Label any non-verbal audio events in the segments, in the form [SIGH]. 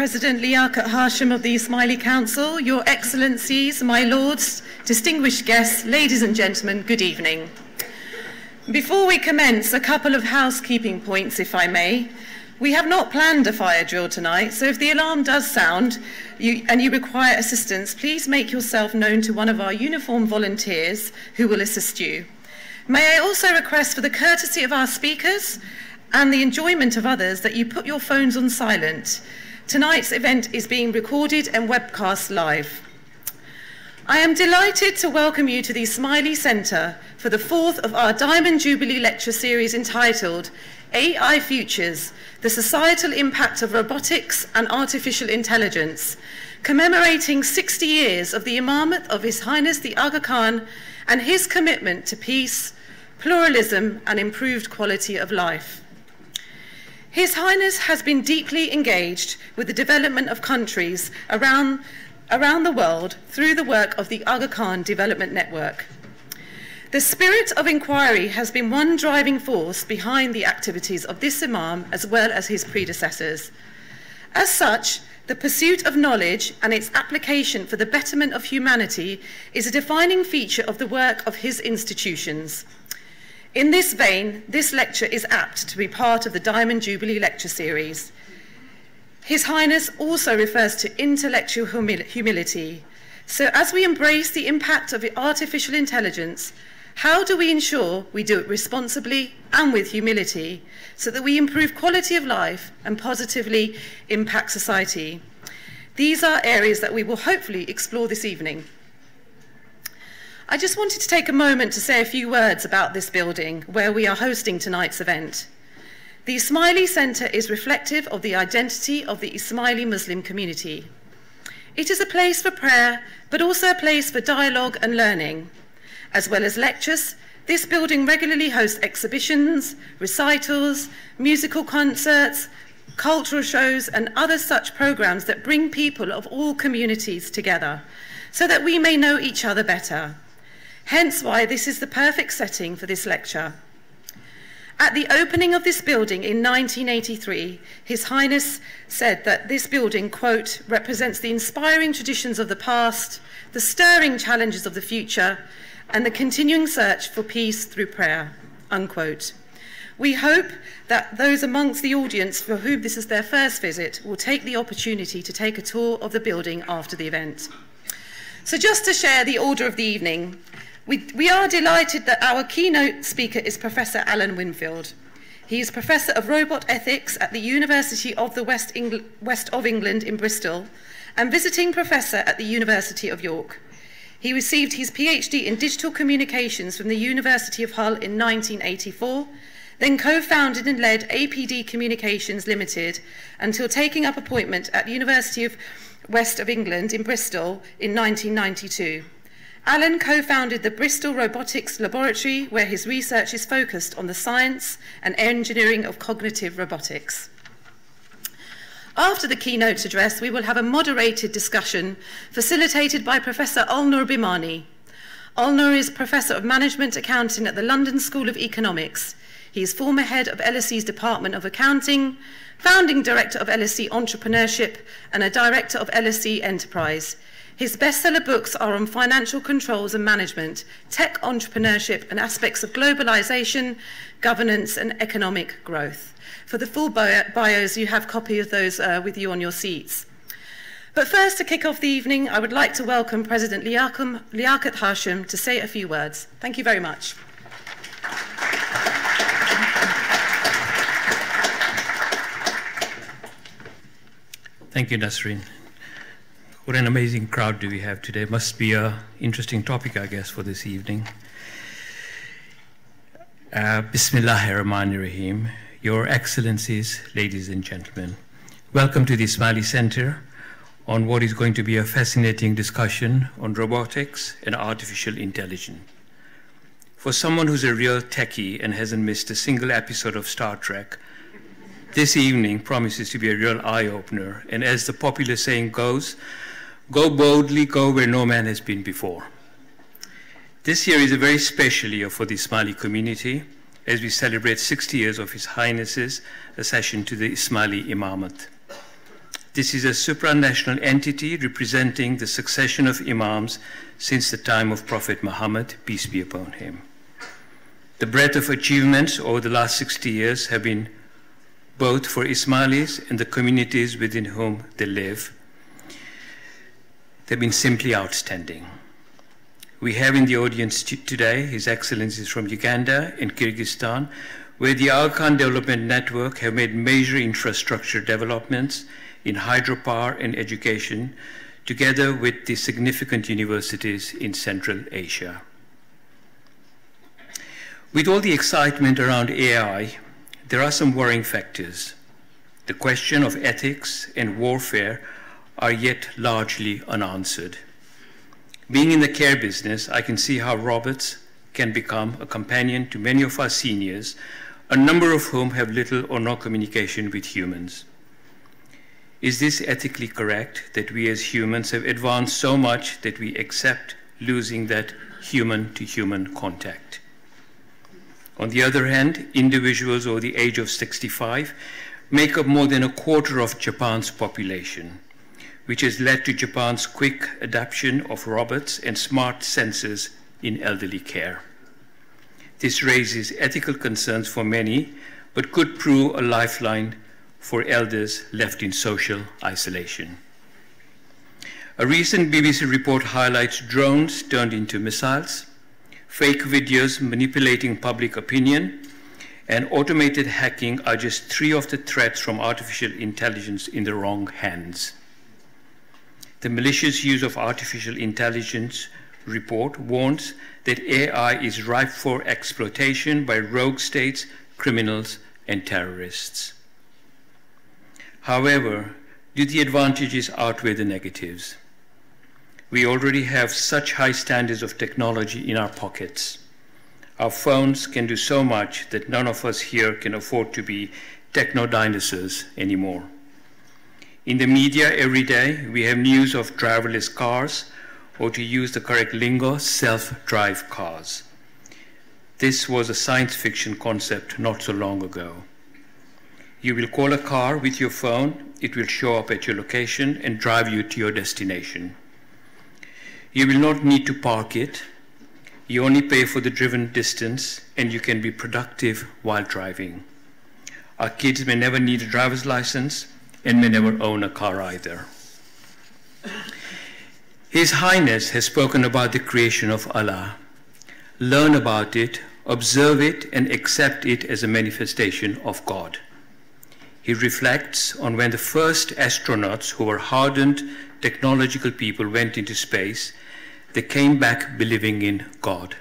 President Liaquat Hashim of the Ismaili Council, Your Excellencies, my lords, distinguished guests, ladies and gentlemen, good evening. Before we commence, a couple of housekeeping points, if I may. We have not planned a fire drill tonight, so if the alarm does sound you, and you require assistance, please make yourself known to one of our uniformed volunteers who will assist you. May I also request for the courtesy of our speakers and the enjoyment of others that you put your phones on silent. Tonight's event is being recorded and webcast live. I am delighted to welcome you to the Ismaili Centre for the fourth of our Diamond Jubilee lecture series entitled AI Futures, the Societal Impact of Robotics and Artificial Intelligence, commemorating 60 years of the Imamate of His Highness the Aga Khan and his commitment to peace, pluralism and improved quality of life. His Highness has been deeply engaged with the development of countries around, around the world through the work of the Aga Khan Development Network. The spirit of inquiry has been one driving force behind the activities of this Imam as well as his predecessors. As such, the pursuit of knowledge and its application for the betterment of humanity is a defining feature of the work of his institutions. In this vein, this lecture is apt to be part of the Diamond Jubilee Lecture Series. His Highness also refers to intellectual humil humility. So, as we embrace the impact of artificial intelligence, how do we ensure we do it responsibly and with humility so that we improve quality of life and positively impact society? These are areas that we will hopefully explore this evening. I just wanted to take a moment to say a few words about this building where we are hosting tonight's event. The Ismaili Centre is reflective of the identity of the Ismaili Muslim community. It is a place for prayer, but also a place for dialogue and learning. As well as lectures, this building regularly hosts exhibitions, recitals, musical concerts, cultural shows, and other such programs that bring people of all communities together so that we may know each other better. Hence why this is the perfect setting for this lecture. At the opening of this building in 1983, His Highness said that this building, quote, represents the inspiring traditions of the past, the stirring challenges of the future, and the continuing search for peace through prayer, unquote. We hope that those amongst the audience for whom this is their first visit will take the opportunity to take a tour of the building after the event. So just to share the order of the evening, we, we are delighted that our keynote speaker is Professor Alan Winfield. He is Professor of Robot Ethics at the University of the West, Engl West of England in Bristol and visiting professor at the University of York. He received his PhD in Digital Communications from the University of Hull in 1984, then co-founded and led APD Communications Limited until taking up appointment at the University of West of England in Bristol in 1992. Alan co founded the Bristol Robotics Laboratory, where his research is focused on the science and engineering of cognitive robotics. After the keynote address, we will have a moderated discussion facilitated by Professor Alnoor Bhimani. Alnur is Professor of Management Accounting at the London School of Economics. He is former head of LSE's Department of Accounting, founding director of LSE Entrepreneurship, and a director of LSE Enterprise. His bestseller books are on financial controls and management, tech entrepreneurship, and aspects of globalization, governance, and economic growth. For the full bios, you have copies of those uh, with you on your seats. But first, to kick off the evening, I would like to welcome President Liaquat Hashim to say a few words. Thank you very much. Thank you, Nasreen. What an amazing crowd do we have today. Must be an interesting topic, I guess, for this evening. Uh, Bismillahirrahmanirrahim. Your Excellencies, ladies and gentlemen, welcome to the Ismaili Center on what is going to be a fascinating discussion on robotics and artificial intelligence. For someone who's a real techie and hasn't missed a single episode of Star Trek, this evening promises to be a real eye opener. And as the popular saying goes, Go boldly, go where no man has been before. This year is a very special year for the Ismaili community as we celebrate 60 years of His Highness's accession to the Ismaili Imamate. This is a supranational entity representing the succession of Imams since the time of Prophet Muhammad, peace be upon him. The breadth of achievements over the last 60 years have been both for Ismailis and the communities within whom they live. They've been simply outstanding. We have in the audience today His Excellencies from Uganda and Kyrgyzstan, where the Aga Development Network have made major infrastructure developments in hydropower and education, together with the significant universities in Central Asia. With all the excitement around AI, there are some worrying factors. The question of ethics and warfare are yet largely unanswered. Being in the care business, I can see how robots can become a companion to many of our seniors, a number of whom have little or no communication with humans. Is this ethically correct that we as humans have advanced so much that we accept losing that human to human contact? On the other hand, individuals over the age of 65 make up more than a quarter of Japan's population, which has led to Japan's quick adoption of robots and smart sensors in elderly care. This raises ethical concerns for many, but could prove a lifeline for elders left in social isolation. A recent BBC report highlights drones turned into missiles, fake videos manipulating public opinion, and automated hacking are just three of the threats from artificial intelligence in the wrong hands. The malicious use of artificial intelligence report warns that AI is ripe for exploitation by rogue states, criminals, and terrorists. However, do the advantages outweigh the negatives? We already have such high standards of technology in our pockets. Our phones can do so much that none of us here can afford to be techno dinosaurs anymore. In the media every day, we have news of driverless cars, or to use the correct lingo, self drive cars. This was a science fiction concept not so long ago. You will call a car with your phone, it will show up at your location and drive you to your destination. You will not need to park it. You only pay for the driven distance and you can be productive while driving. Our kids may never need a driver's license and may never own a car either. His Highness has spoken about the creation of Allah. Learn about it, observe it, and accept it as a manifestation of God. He reflects on when the first astronauts, who were hardened technological people, went into space, they came back believing in God.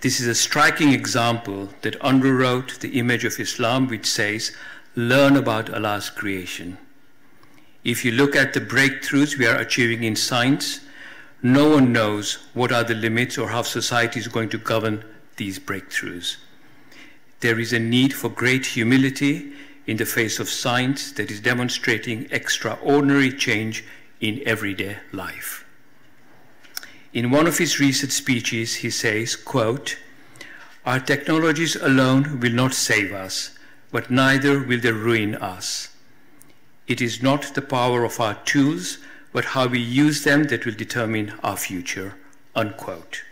This is a striking example that underwrote the image of Islam, which says, learn about Allah's creation. If you look at the breakthroughs we are achieving in science, no one knows what are the limits or how society is going to govern these breakthroughs. There is a need for great humility in the face of science that is demonstrating extraordinary change in everyday life. In one of his recent speeches, he says, quote, Our technologies alone will not save us, but neither will they ruin us. It is not the power of our tools, but how we use them that will determine our future. Unquote.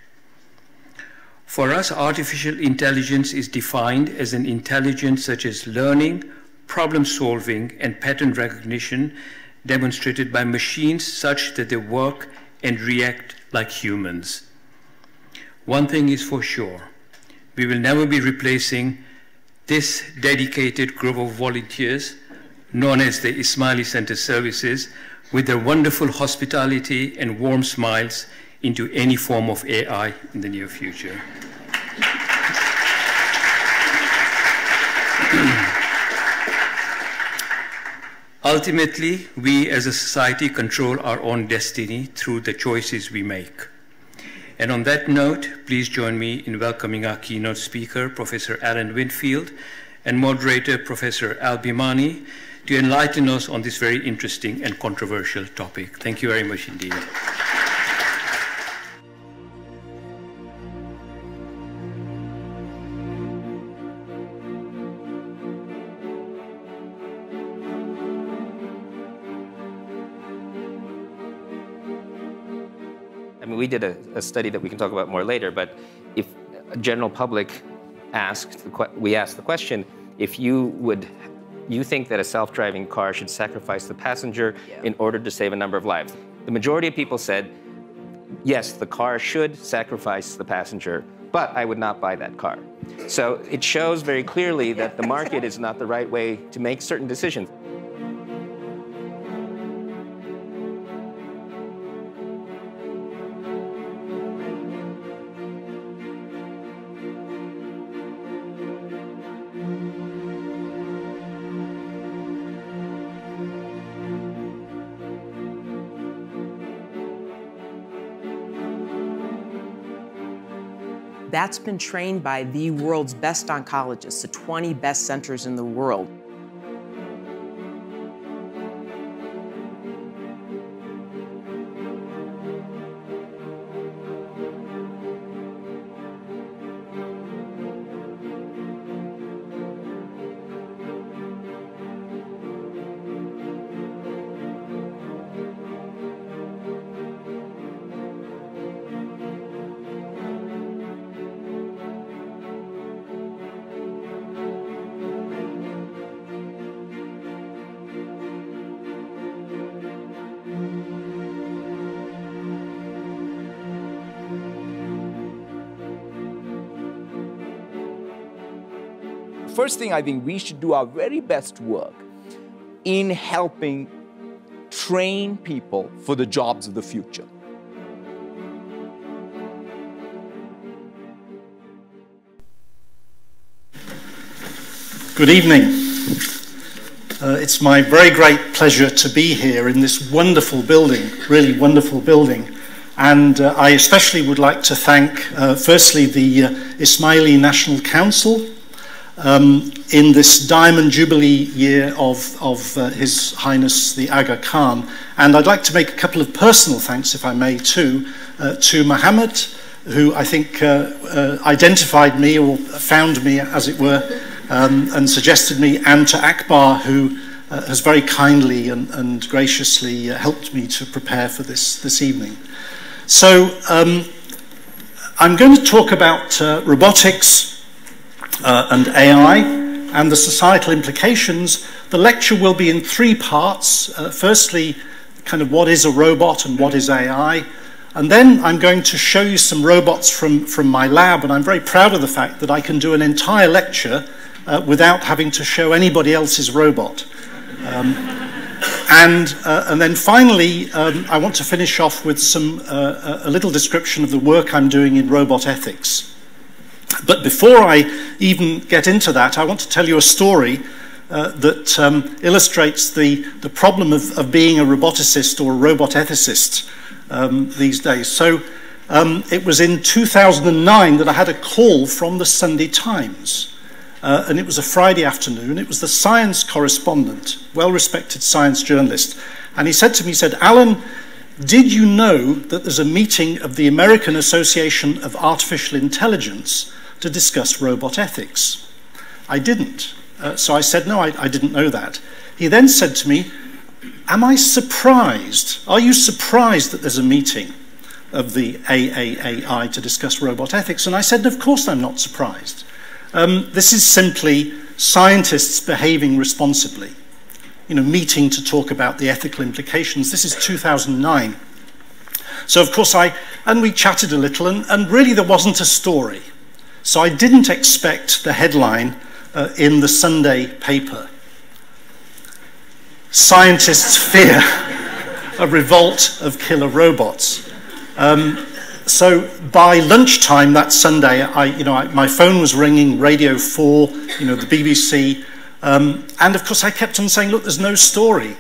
For us, artificial intelligence is defined as an intelligence such as learning, problem solving, and pattern recognition demonstrated by machines such that they work and react like humans. One thing is for sure we will never be replacing this dedicated group of volunteers known as the Ismaili Center Services with their wonderful hospitality and warm smiles into any form of AI in the near future. [CLEARS THROAT] Ultimately, we as a society control our own destiny through the choices we make. And on that note, please join me in welcoming our keynote speaker, Professor Alan Winfield, and moderator, Professor Al Bhimani, to enlighten us on this very interesting and controversial topic. Thank you very much indeed. We did a, a study that we can talk about more later, but if a general public asked, we asked the question, if you would you think that a self-driving car should sacrifice the passenger yeah. in order to save a number of lives. The majority of people said, yes, the car should sacrifice the passenger, but I would not buy that car. So it shows very clearly that the market is not the right way to make certain decisions. That's been trained by the world's best oncologists, the 20 best centers in the world. First thing I think we should do our very best work in helping train people for the jobs of the future. Good evening. Uh, it's my very great pleasure to be here in this wonderful building, really wonderful building. And uh, I especially would like to thank, uh, firstly, the uh, Ismaili National Council um, in this Diamond Jubilee year of, of uh, His Highness the Aga Khan. And I'd like to make a couple of personal thanks, if I may, too, uh, to Mohammed, who I think uh, uh, identified me or found me, as it were, um, and suggested me, and to Akbar, who uh, has very kindly and, and graciously uh, helped me to prepare for this, this evening. So um, I'm going to talk about uh, robotics, uh, and AI and the societal implications. The lecture will be in three parts. Uh, firstly, kind of what is a robot and what is AI. And then I'm going to show you some robots from, from my lab, and I'm very proud of the fact that I can do an entire lecture uh, without having to show anybody else's robot. Um, and, uh, and then finally, um, I want to finish off with some, uh, a little description of the work I'm doing in robot ethics. But before I even get into that, I want to tell you a story uh, that um, illustrates the, the problem of, of being a roboticist or a robot ethicist um, these days. So um, it was in 2009 that I had a call from the Sunday Times. Uh, and it was a Friday afternoon. It was the science correspondent, well respected science journalist. And he said to me, he said, Alan, did you know that there's a meeting of the American Association of Artificial Intelligence to discuss robot ethics. I didn't. Uh, so I said, no, I, I didn't know that. He then said to me, Am I surprised? Are you surprised that there's a meeting of the AAAI to discuss robot ethics? And I said, Of course I'm not surprised. Um, this is simply scientists behaving responsibly, you know, meeting to talk about the ethical implications. This is 2009. So, of course, I, and we chatted a little, and, and really there wasn't a story. So I didn't expect the headline uh, in the Sunday paper. Scientists fear a revolt of killer robots. Um, so by lunchtime that Sunday, I, you know, I, my phone was ringing, Radio 4, you know, the BBC, um, and of course I kept on saying, look, there's no story.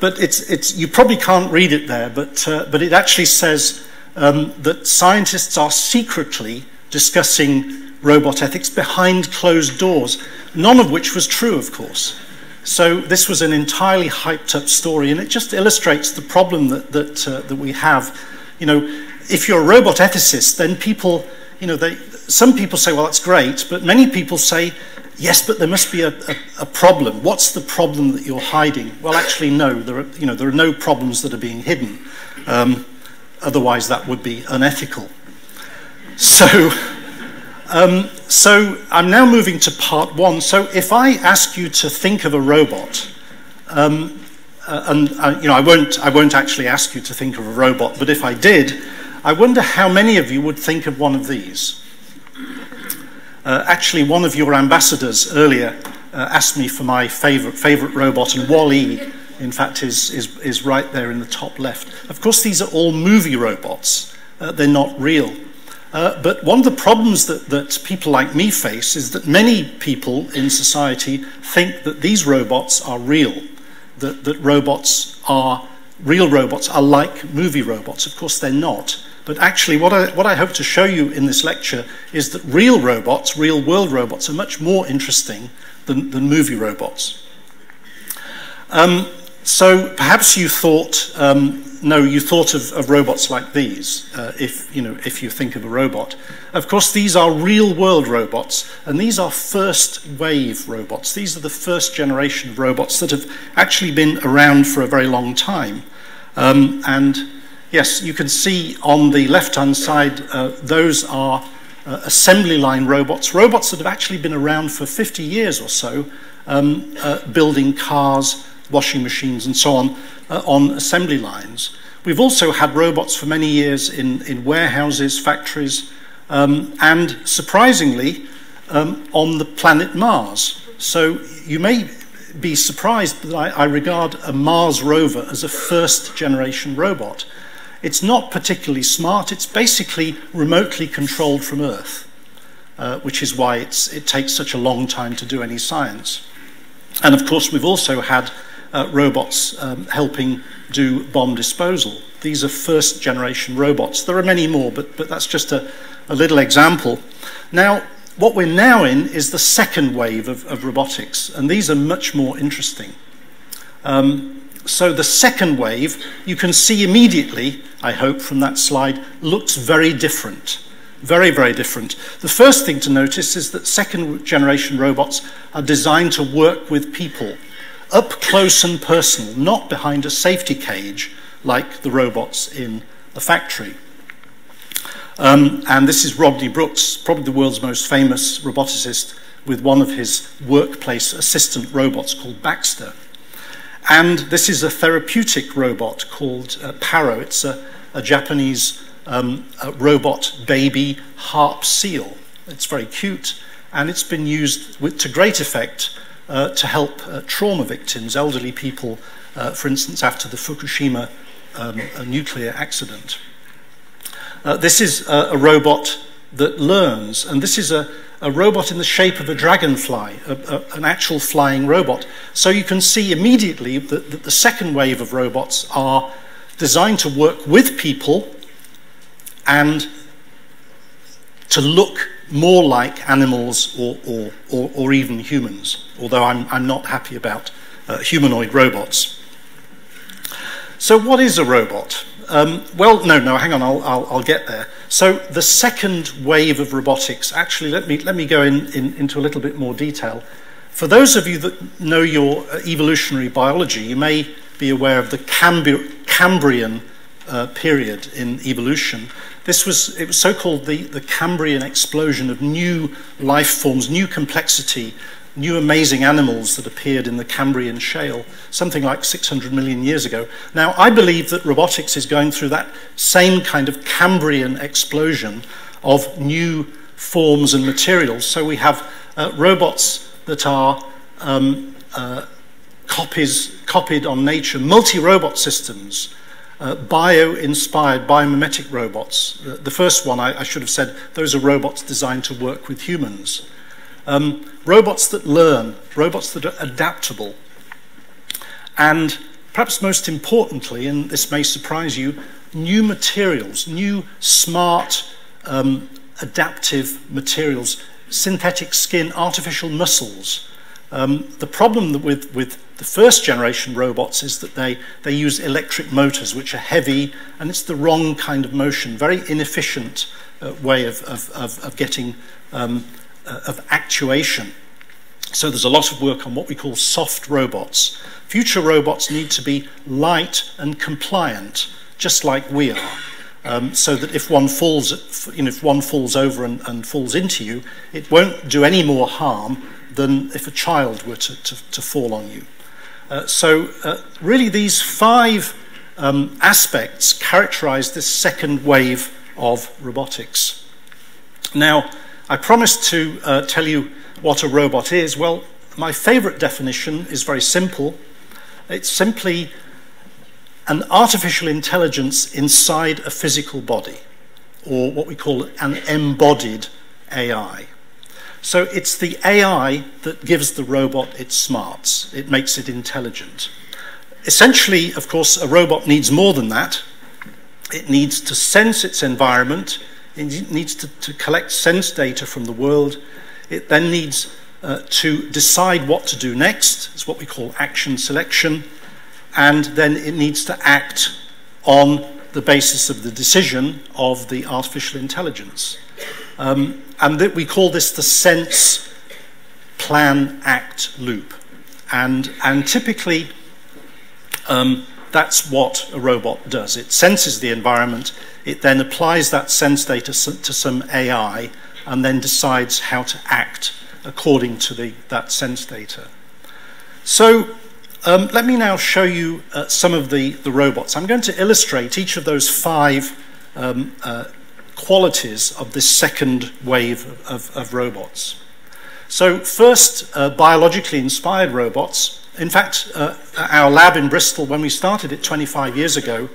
But it's, it's, you probably can't read it there, but, uh, but it actually says um, that scientists are secretly discussing robot ethics behind closed doors, none of which was true, of course. So this was an entirely hyped up story, and it just illustrates the problem that, that, uh, that we have. You know, if you're a robot ethicist, then people, you know, they, some people say, well, that's great, but many people say, yes, but there must be a, a, a problem. What's the problem that you're hiding? Well, actually, no. There are, you know, there are no problems that are being hidden. Um, otherwise that would be unethical. So, um, so I'm now moving to part one. So if I ask you to think of a robot, um, uh, and uh, you know, I won't, I won't actually ask you to think of a robot, but if I did, I wonder how many of you would think of one of these. Uh, actually, one of your ambassadors earlier uh, asked me for my favorite, favorite robot, and Wall-E, in fact, is, is, is right there in the top left. Of course, these are all movie robots. Uh, they're not real. Uh, but one of the problems that, that people like me face is that many people in society think that these robots are real, that, that robots are, real robots are like movie robots. Of course, they're not. But actually, what I, what I hope to show you in this lecture is that real robots, real world robots, are much more interesting than, than movie robots. Um, so perhaps you thought, um, no, you thought of, of robots like these, uh, if, you know, if you think of a robot. Of course, these are real world robots, and these are first wave robots. These are the first generation of robots that have actually been around for a very long time. Um, and yes, you can see on the left-hand side, uh, those are uh, assembly line robots, robots that have actually been around for 50 years or so, um, uh, building cars, washing machines, and so on, uh, on assembly lines. We've also had robots for many years in, in warehouses, factories, um, and surprisingly, um, on the planet Mars. So you may be surprised that I, I regard a Mars rover as a first generation robot. It's not particularly smart. It's basically remotely controlled from Earth, uh, which is why it takes such a long time to do any science. And of course, we've also had uh, robots um, helping do bomb disposal. These are first generation robots. There are many more, but, but that's just a, a little example. Now, what we're now in is the second wave of, of robotics, and these are much more interesting. Um, so the second wave, you can see immediately, I hope from that slide, looks very different. Very, very different. The first thing to notice is that second generation robots are designed to work with people, up close and personal, not behind a safety cage like the robots in the factory. Um, and this is Rodney Brooks, probably the world's most famous roboticist, with one of his workplace assistant robots called Baxter. And this is a therapeutic robot called uh, Paro. It's a, a Japanese um, a robot baby harp seal. It's very cute, and it's been used with, to great effect uh, to help uh, trauma victims, elderly people, uh, for instance, after the Fukushima um, nuclear accident. Uh, this is a, a robot that learns, and this is a, a robot in the shape of a dragonfly, a, a, an actual flying robot. So you can see immediately that, that the second wave of robots are designed to work with people and to look more like animals or, or, or, or even humans, although I'm, I'm not happy about uh, humanoid robots. So, what is a robot? Um, well, no, no, hang on, I'll, I'll, I'll, get there. So the second wave of robotics, actually, let me, let me go in, in, into a little bit more detail. For those of you that know your uh, evolutionary biology, you may be aware of the Cambrian uh, period in evolution. This was, it was so-called the, the Cambrian explosion of new life forms, new complexity new amazing animals that appeared in the Cambrian shale, something like 600 million years ago. Now, I believe that robotics is going through that same kind of Cambrian explosion of new forms and materials. So we have uh, robots that are um, uh, copies, copied on nature, multi-robot systems, uh, bio-inspired, biomimetic robots. the first one, I, I should have said, those are robots designed to work with humans. Um, robots that learn, robots that are adaptable. And perhaps most importantly, and this may surprise you, new materials, new smart um, adaptive materials, synthetic skin, artificial muscles. Um, the problem with, with the first generation robots is that they, they use electric motors, which are heavy, and it's the wrong kind of motion, very inefficient uh, way of, of, of, of getting um, uh, of actuation. So there's a lot of work on what we call soft robots. Future robots need to be light and compliant, just like we are. um, so that if one falls, you know, if one falls over and, and, falls into you, it won't do any more harm than if a child were to, to, to fall on you. Uh, so uh, really these five um, aspects characterize this second wave of robotics. Now, I promised to uh, tell you what a robot is. Well, my favorite definition is very simple. It's simply an artificial intelligence inside a physical body, or what we call an embodied AI. So it's the AI that gives the robot its smarts, it makes it intelligent. Essentially, of course, a robot needs more than that. It needs to sense its environment, it needs to, to collect sense data from the world, it then needs uh, to decide what to do next. It's what we call action selection and then it needs to act on the basis of the decision of the artificial intelligence. Um, and that we call this the sense, plan, act loop. And, and typically, um, that's what a robot does. It senses the environment, it then applies that sense data to some AI, and then decides how to act according to the, that sense data. So um, let me now show you uh, some of the, the robots. I'm going to illustrate each of those five um, uh, qualities of this second wave of, of, robots. So first, uh, biologically inspired robots. In fact, uh, our lab in Bristol, when we started it 25 years ago,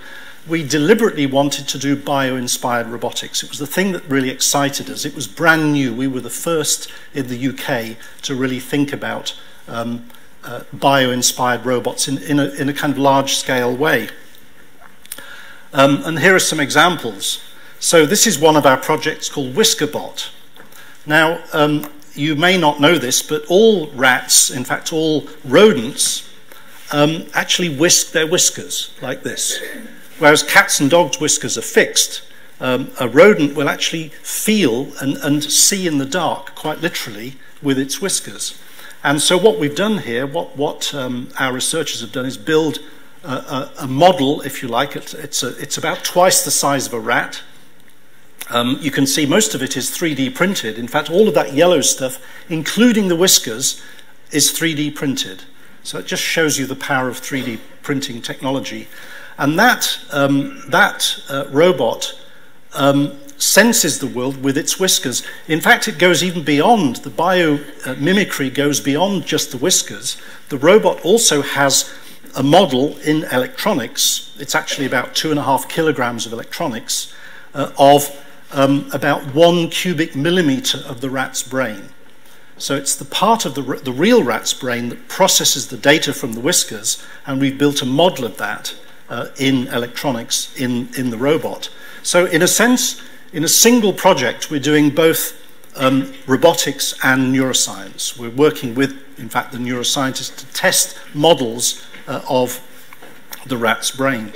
we deliberately wanted to do bio-inspired robotics. It was the thing that really excited us. It was brand new. We were the first in the UK to really think about um, uh, bio-inspired robots in, in, a, in a kind of large-scale way. Um, and here are some examples. So this is one of our projects called WhiskerBot. Now, um, you may not know this, but all rats, in fact all rodents, um, actually whisk their whiskers like this. Whereas cats and dogs' whiskers are fixed, um, a rodent will actually feel and, and see in the dark, quite literally, with its whiskers. And so what we've done here, what, what um, our researchers have done is build a, a, a model, if you like. It's, it's, a, it's, about twice the size of a rat. Um, you can see most of it is 3D printed. In fact, all of that yellow stuff, including the whiskers, is 3D printed. So it just shows you the power of 3D printing technology. And that, um, that uh, robot um, senses the world with its whiskers. In fact, it goes even beyond, the biomimicry goes beyond just the whiskers. The robot also has a model in electronics, it's actually about two and a half kilograms of electronics, uh, of um, about one cubic millimeter of the rat's brain. So it's the part of the, the real rat's brain that processes the data from the whiskers, and we've built a model of that uh, in electronics in, in the robot. So in a sense, in a single project, we're doing both um, robotics and neuroscience. We're working with, in fact, the neuroscientists to test models uh, of the rat's brain.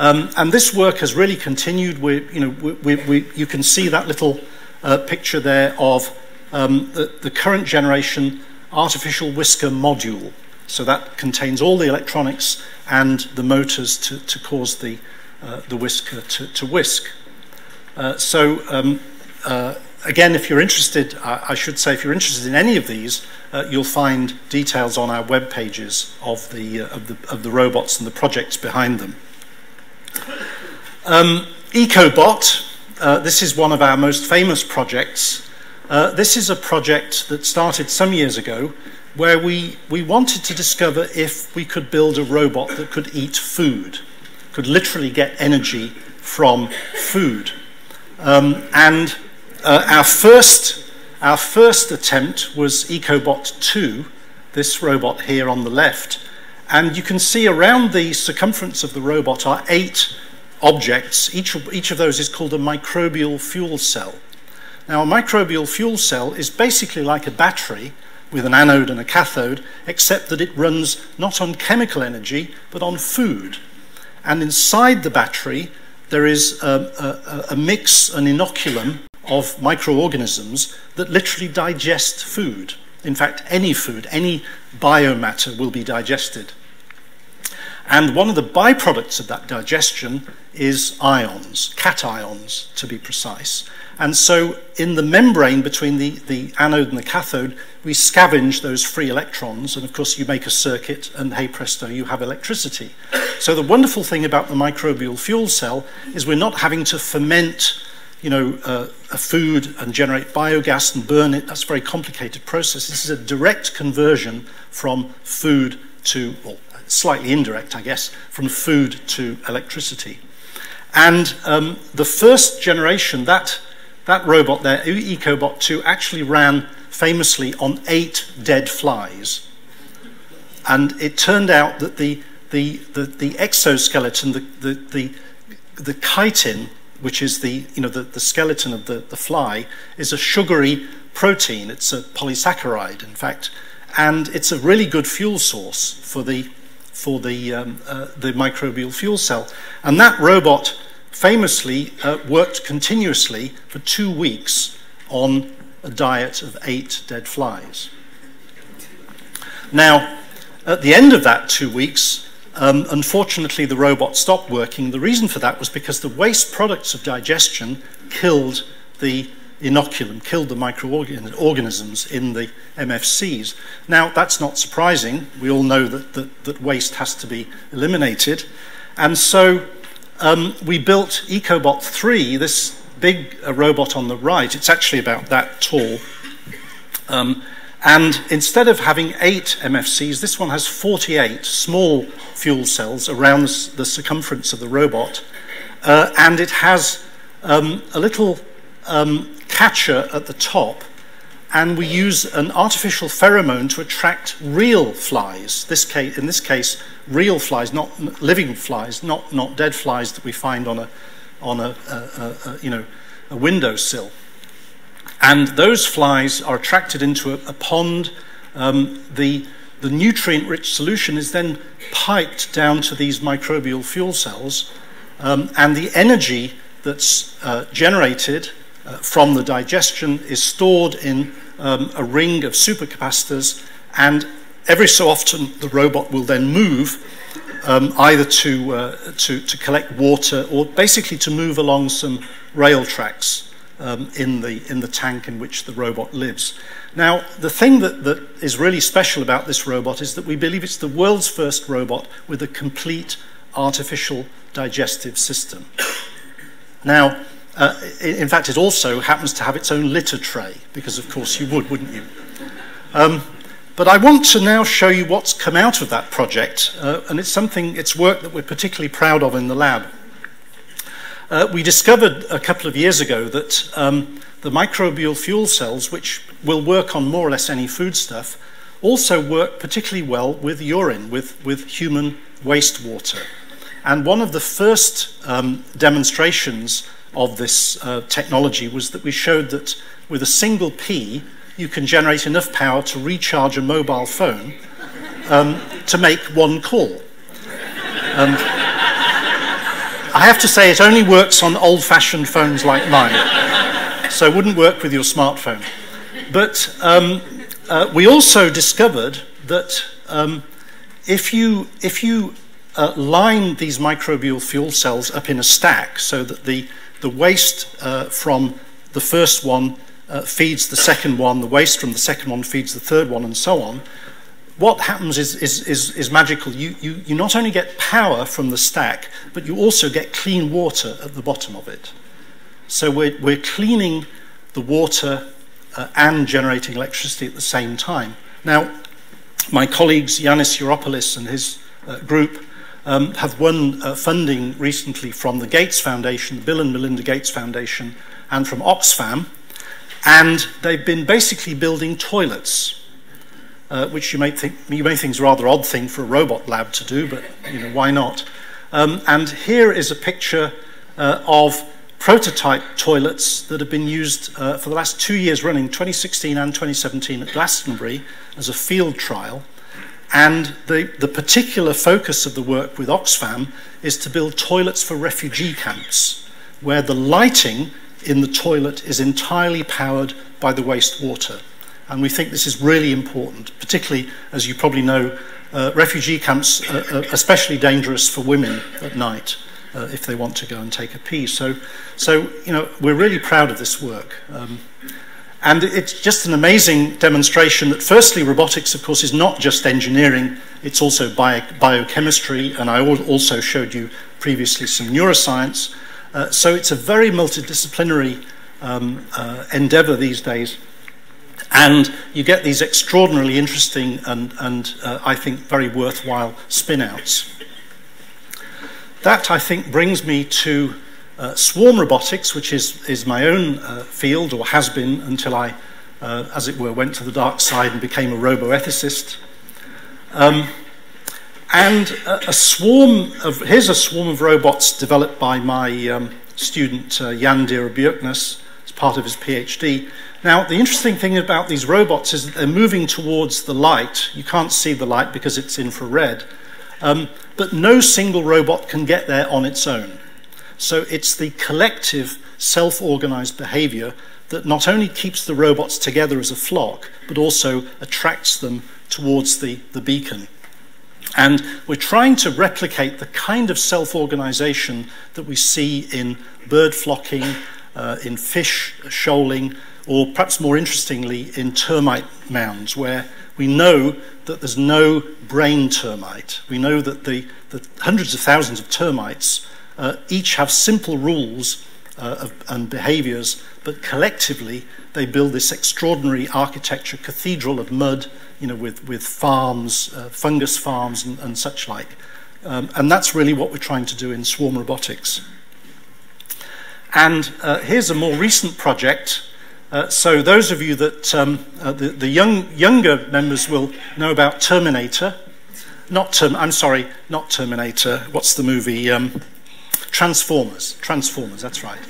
Um, and this work has really continued. We, you know, we, we, you can see that little uh, picture there of um, the, the current generation artificial whisker module. So that contains all the electronics and the motors to, to cause the, uh, the whisker to, to whisk. Uh, so um, uh, again, if you're interested, I, I, should say, if you're interested in any of these, uh, you'll find details on our web pages of the, uh, of the, of the robots and the projects behind them. Um, EcoBot, uh, this is one of our most famous projects. this is a project that started some years ago where we, we wanted to discover if we could build a robot that could eat food, could literally get energy from food. Um, and uh, our, first, our first attempt was EcoBot 2, this robot here on the left. And you can see around the circumference of the robot are eight objects. Each of, each of those is called a microbial fuel cell. Now, a microbial fuel cell is basically like a battery with an anode and a cathode, except that it runs not on chemical energy, but on food. And inside the battery, there is a, a, a mix, an inoculum of microorganisms that literally digest food. In fact, any food, any biomatter will be digested. And one of the byproducts of that digestion is ions, cations to be precise. And so in the membrane between the, the anode and the cathode, we scavenge those free electrons. And of course, you make a circuit, and hey presto, you have electricity. So the wonderful thing about the microbial fuel cell is we're not having to ferment you know, uh, a food and generate biogas and burn it. That's a very complicated process. This is a direct conversion from food to, well, slightly indirect, I guess, from food to electricity. And um, the first generation, that that robot there, EcoBot 2, actually ran famously on eight dead flies. And it turned out that the, the, the, the exoskeleton, the, the, the, the chitin, which is the, you know, the, the skeleton of the, the fly, is a sugary protein. It's a polysaccharide, in fact. And it's a really good fuel source for the, for the, um, uh, the microbial fuel cell. And that robot famously uh, worked continuously for two weeks on a diet of eight dead flies. Now, at the end of that two weeks, um, unfortunately, the robot stopped working. The reason for that was because the waste products of digestion killed the inoculum, killed the microorganisms in the MFCs. Now, that's not surprising. We all know that, that, that waste has to be eliminated. And so um, we built EcoBot 3, this big uh, robot on the right. It's actually about that tall. Um, and instead of having eight MFCs, this one has 48 small fuel cells around the circumference of the robot. Uh, and it has um, a little um, catcher at the top. And we use an artificial pheromone to attract real flies. This case, in this case, real flies, not living flies, not, not dead flies that we find on a, on a, a, a, you know, a windowsill. And those flies are attracted into a, a pond. Um, the, the nutrient rich solution is then piped down to these microbial fuel cells, um, and the energy that's uh, generated uh, from the digestion is stored in um, a ring of supercapacitors and every so often the robot will then move um, either to, uh, to, to, collect water or basically to move along some rail tracks um, in, the, in the tank in which the robot lives. Now, the thing that, that is really special about this robot is that we believe it's the world's first robot with a complete artificial digestive system. Now, uh, in fact, it also happens to have its own litter tray, because of course you would, wouldn't you? Um, but I want to now show you what's come out of that project, uh, and it's something, it's work that we're particularly proud of in the lab. Uh, we discovered a couple of years ago that um, the microbial fuel cells, which will work on more or less any foodstuff, also work particularly well with urine, with, with human wastewater. And one of the first um, demonstrations of this uh, technology was that we showed that with a single pee, you can generate enough power to recharge a mobile phone um, to make one call. Um, I have to say, it only works on old fashioned phones like mine, so it wouldn't work with your smartphone. But um, uh, we also discovered that um, if you, if you uh, line these microbial fuel cells up in a stack so that the, the waste uh, from the first one uh, feeds the second one, the waste from the second one feeds the third one, and so on, what happens is, is, is, is magical. You, you, you not only get power from the stack, but you also get clean water at the bottom of it. So we're, we're cleaning the water uh, and generating electricity at the same time. Now, my colleagues Yannis Ieropoulos and his uh, group um, have won uh, funding recently from the Gates Foundation, the Bill and Melinda Gates Foundation, and from Oxfam, and they've been basically building toilets, uh, which you may think you may think is a rather odd thing for a robot lab to do, but you know why not? Um, and here is a picture uh, of prototype toilets that have been used uh, for the last two years running, 2016 and 2017 at Glastonbury as a field trial. And the, the particular focus of the work with Oxfam is to build toilets for refugee camps, where the lighting in the toilet is entirely powered by the wastewater. And we think this is really important, particularly, as you probably know, uh, refugee camps are, are especially dangerous for women at night uh, if they want to go and take a pee. So, so you know, we're really proud of this work. Um, And it's just an amazing demonstration that firstly, robotics, of course, is not just engineering, it's also bio biochemistry, and I also showed you previously some neuroscience. Uh, so it's a very multidisciplinary um, uh, endeavor these days. And you get these extraordinarily interesting and, and uh, I think, very worthwhile spin outs. That, I think, brings me to uh, swarm robotics, which is, is my own uh, field, or has been until I, uh, as it were, went to the dark side and became a roboethicist. Um, and a, a, swarm of, here's a swarm of robots developed by my um, student uh, Jan Dyre Bjerknes as part of his PhD. Now, the interesting thing about these robots is that they're moving towards the light. You can't see the light because it's infrared. Um, but no single robot can get there on its own. So it's the collective self-organized behavior that not only keeps the robots together as a flock, but also attracts them towards the, the beacon. And we're trying to replicate the kind of self-organization that we see in bird flocking, uh, in fish shoaling, or perhaps more interestingly, in termite mounds, where we know that there's no brain termite. We know that the, the hundreds of thousands of termites uh, each have simple rules uh, of, and behaviors, but collectively they build this extraordinary architecture, cathedral of mud, you know, with, with farms, uh, fungus farms and, and such like. Um, and that's really what we're trying to do in swarm robotics. And uh, here's a more recent project. Uh, so those of you that, um, uh, the, the young, younger members will know about Terminator. Not Term, I'm sorry, not Terminator. What's the movie? Um, Transformers. Transformers, that's right.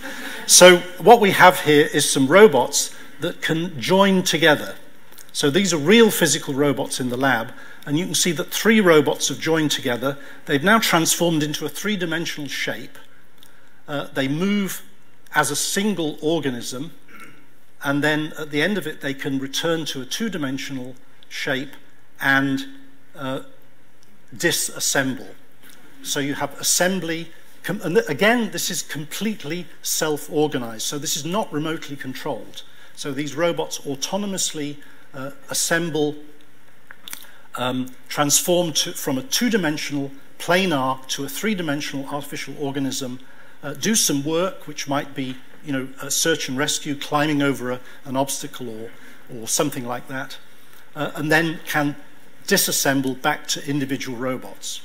So what we have here is some robots that can join together. So these are real physical robots in the lab, and you can see that three robots have joined together. They've now transformed into a three-dimensional shape. Uh, they move as a single organism, and then at the end of it, they can return to a two-dimensional shape and uh, disassemble. So you have assembly, and again, this is completely self-organized, so this is not remotely controlled. So these robots autonomously uh, assemble, um, transform to, from a two-dimensional planar to a three-dimensional artificial organism, uh, do some work, which might be, you know, a search and rescue, climbing over a, an obstacle or, or something like that, uh, and then can disassemble back to individual robots.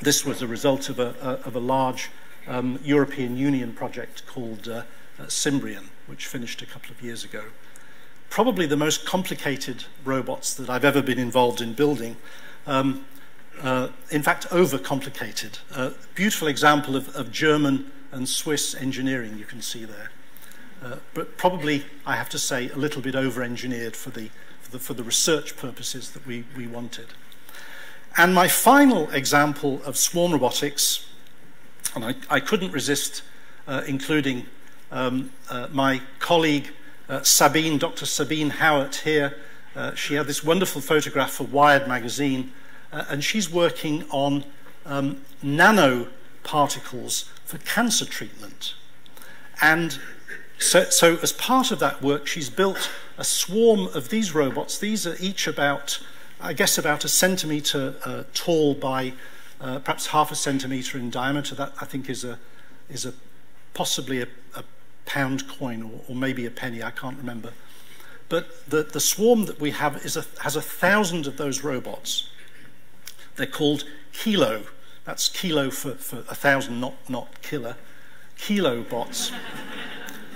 This was a result of a, a, of a large um, European Union project called uh, uh, Cymbrian, which finished a couple of years ago. Probably the most complicated robots that I've ever been involved in building. Um, uh, in fact, overcomplicated. Uh, beautiful example of, of German and Swiss engineering you can see there. Uh, but probably, I have to say, a little bit over-engineered for the, for the, for the research purposes that we, we wanted. And my final example of swarm robotics, and I, I couldn't resist uh, including um, uh, my colleague uh, Sabine, Dr. Sabine Hauert here. Uh, she had this wonderful photograph for Wired magazine, uh, and she's working on um, nanoparticles for cancer treatment. And so, so as part of that work, she's built a swarm of these robots. These are each about I guess about a centimetre uh, tall by uh, perhaps half a centimetre in diameter. That I think is a is a possibly a, a pound coin or, or, maybe a penny. I can't remember. But the, the swarm that we have is a, has a thousand of those robots. They're called kilo. That's kilo for, for a thousand, not, not killer. Kilo bots. [LAUGHS]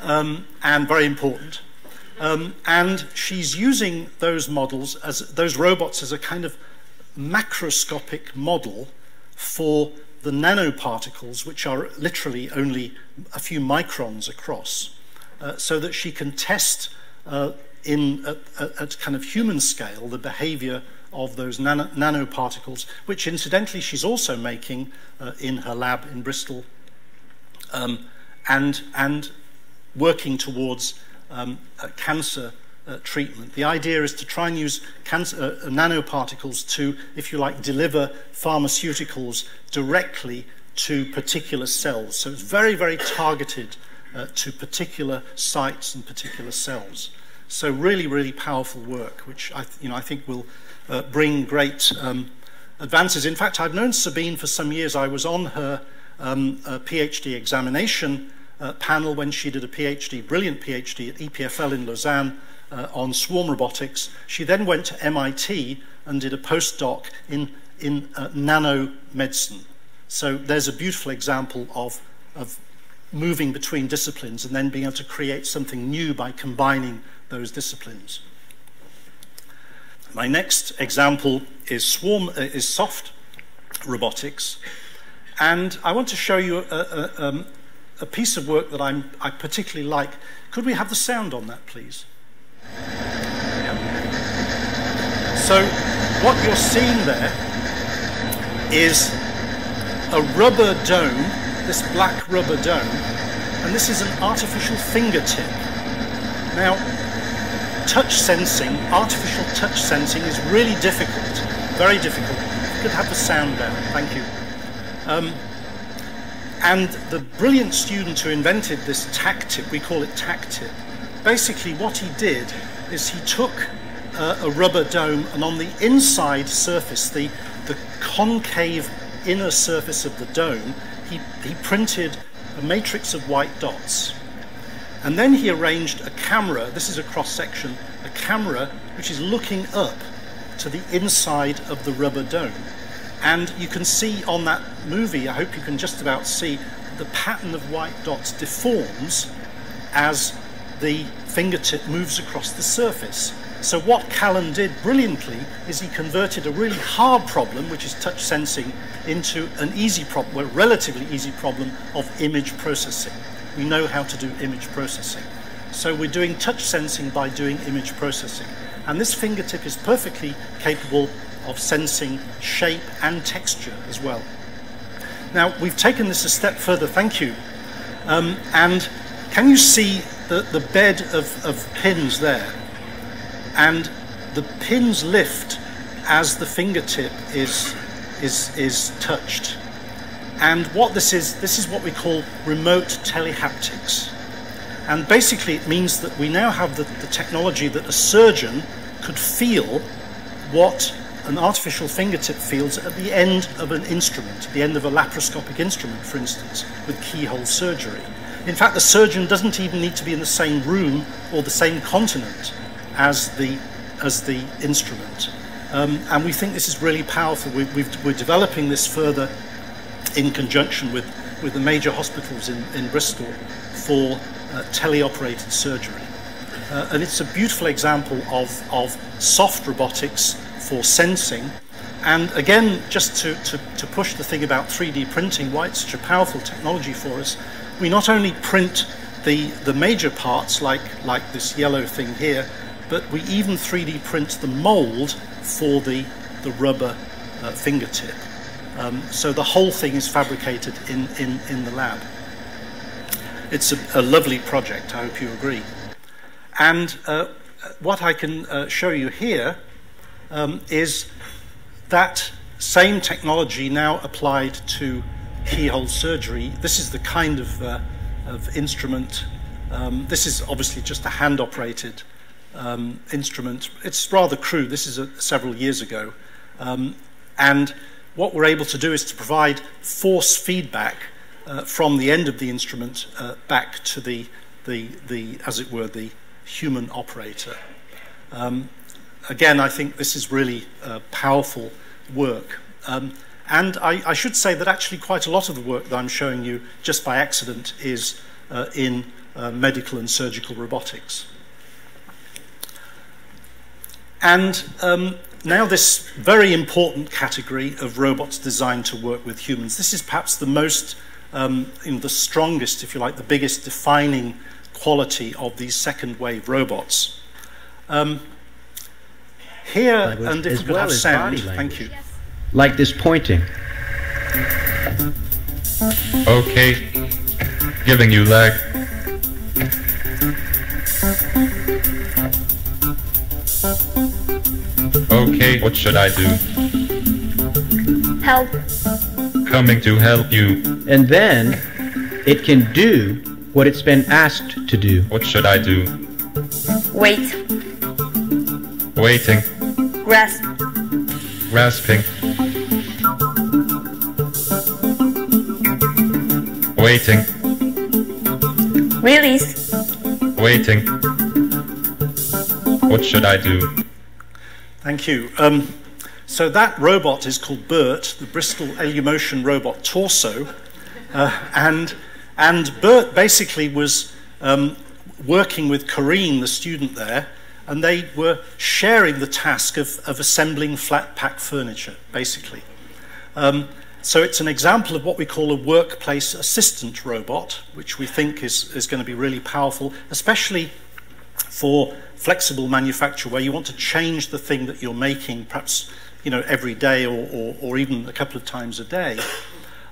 Um, and very important. Um, and she's using those models, as those robots, as a kind of macroscopic model for the nanoparticles, which are literally only a few microns across, uh, so that she can test uh, in at, at, kind of human scale the behavior of those nano nanoparticles, which incidentally she's also making uh, in her lab in Bristol, um, and, and working towards um, uh, cancer uh, treatment. The idea is to try and use cancer, uh, uh, nanoparticles to, if you like, deliver pharmaceuticals directly to particular cells. So it's very, very targeted uh, to particular sites and particular cells. So really, really powerful work, which I, you know, I think will uh, bring great um, advances. In fact, I've known Sabine for some years. I was on her um, uh, PhD examination uh, panel when she did a PhD, brilliant PhD at EPFL in Lausanne uh, on swarm robotics. She then went to MIT and did a postdoc in, in uh, nanomedicine. So there's a beautiful example of, of moving between disciplines and then being able to create something new by combining those disciplines. My next example is swarm uh, is soft robotics, and I want to show you a, a, um, a piece of work that I'm, I particularly like. Could we have the sound on that, please? Yeah. So, what you're seeing there is a rubber dome, this black rubber dome, and this is an artificial fingertip. Now, touch sensing, artificial touch sensing is really difficult, very difficult. If you could have the sound down, thank you. Um, and the brilliant student who invented this TacTip, we call it TacTip, basically what he did is he took uh, a rubber dome and on the inside surface, the, the concave inner surface of the dome, he, he printed a matrix of white dots. And then he arranged a camera, this is a cross section, a camera which is looking up to the inside of the rubber dome. And you can see on that movie, I hope you can just about see, the pattern of white dots deforms as the fingertip moves across the surface. So what Callan did brilliantly is he converted a really hard problem, which is touch sensing, into an easy problem, well, relatively easy problem of image processing. We know how to do image processing. So we're doing touch sensing by doing image processing. And this fingertip is perfectly capable of sensing shape and texture as well. Now, we've taken this a step further, thank you. Um, and can you see the, the bed of, of pins there? and the pins lift as the fingertip is, is, is touched. And what this is, this is what we call remote telehaptics. And basically it means that we now have the, the technology that a surgeon could feel what an artificial fingertip feels at the end of an instrument, the end of a laparoscopic instrument, for instance, with keyhole surgery. In fact, the surgeon doesn't even need to be in the same room or the same continent as the, as the instrument. Um, and we think this is really powerful. We, are developing this further in conjunction with, with the major hospitals in, in Bristol for uh, teleoperated surgery. Uh, and it's a beautiful example of, of soft robotics for sensing. And again, just to, to, to push the thing about 3D printing, why it's such a powerful technology for us, we not only print the, the major parts like, like this yellow thing here, but we even 3D print the mold for the, the rubber uh, fingertip. Um, so the whole thing is fabricated in, in, in the lab. It's a, a lovely project, I hope you agree. And uh, what I can uh, show you here um, is that same technology now applied to keyhole surgery. This is the kind of, uh, of instrument. Um, this is obviously just a hand operated um, instrument. It's rather crude. This is a, several years ago. Um, and what we're able to do is to provide force feedback uh, from the end of the instrument uh, back to the, the, the, as it were, the human operator. Um, again, I think this is really uh, powerful work. Um, and I, I, should say that actually quite a lot of the work that I'm showing you just by accident is uh, in uh, medical and surgical robotics. And um, now this very important category of robots designed to work with humans. This is perhaps the most, um, the strongest, if you like, the biggest defining quality of these second wave robots. Um, here, language, and if we could well have sound, thank you. Like this pointing. Okay, giving you leg. Okay, what should I do? Help. Coming to help you. And then it can do what it's been asked to do. What should I do? Wait. Waiting. Grasp. Grasping. Waiting. Release. Waiting. What should I do? Thank you. Um, so that robot is called BERT, the Bristol Elumotion Robot Torso, uh, and and BERT basically was um, working with Corrine, the student there, and they were sharing the task of, of assembling flat pack furniture, basically. Um, so it's an example of what we call a workplace assistant robot, which we think is, is going to be really powerful, especially for flexible manufacture where you want to change the thing that you're making perhaps you know every day or, or, or even a couple of times a day.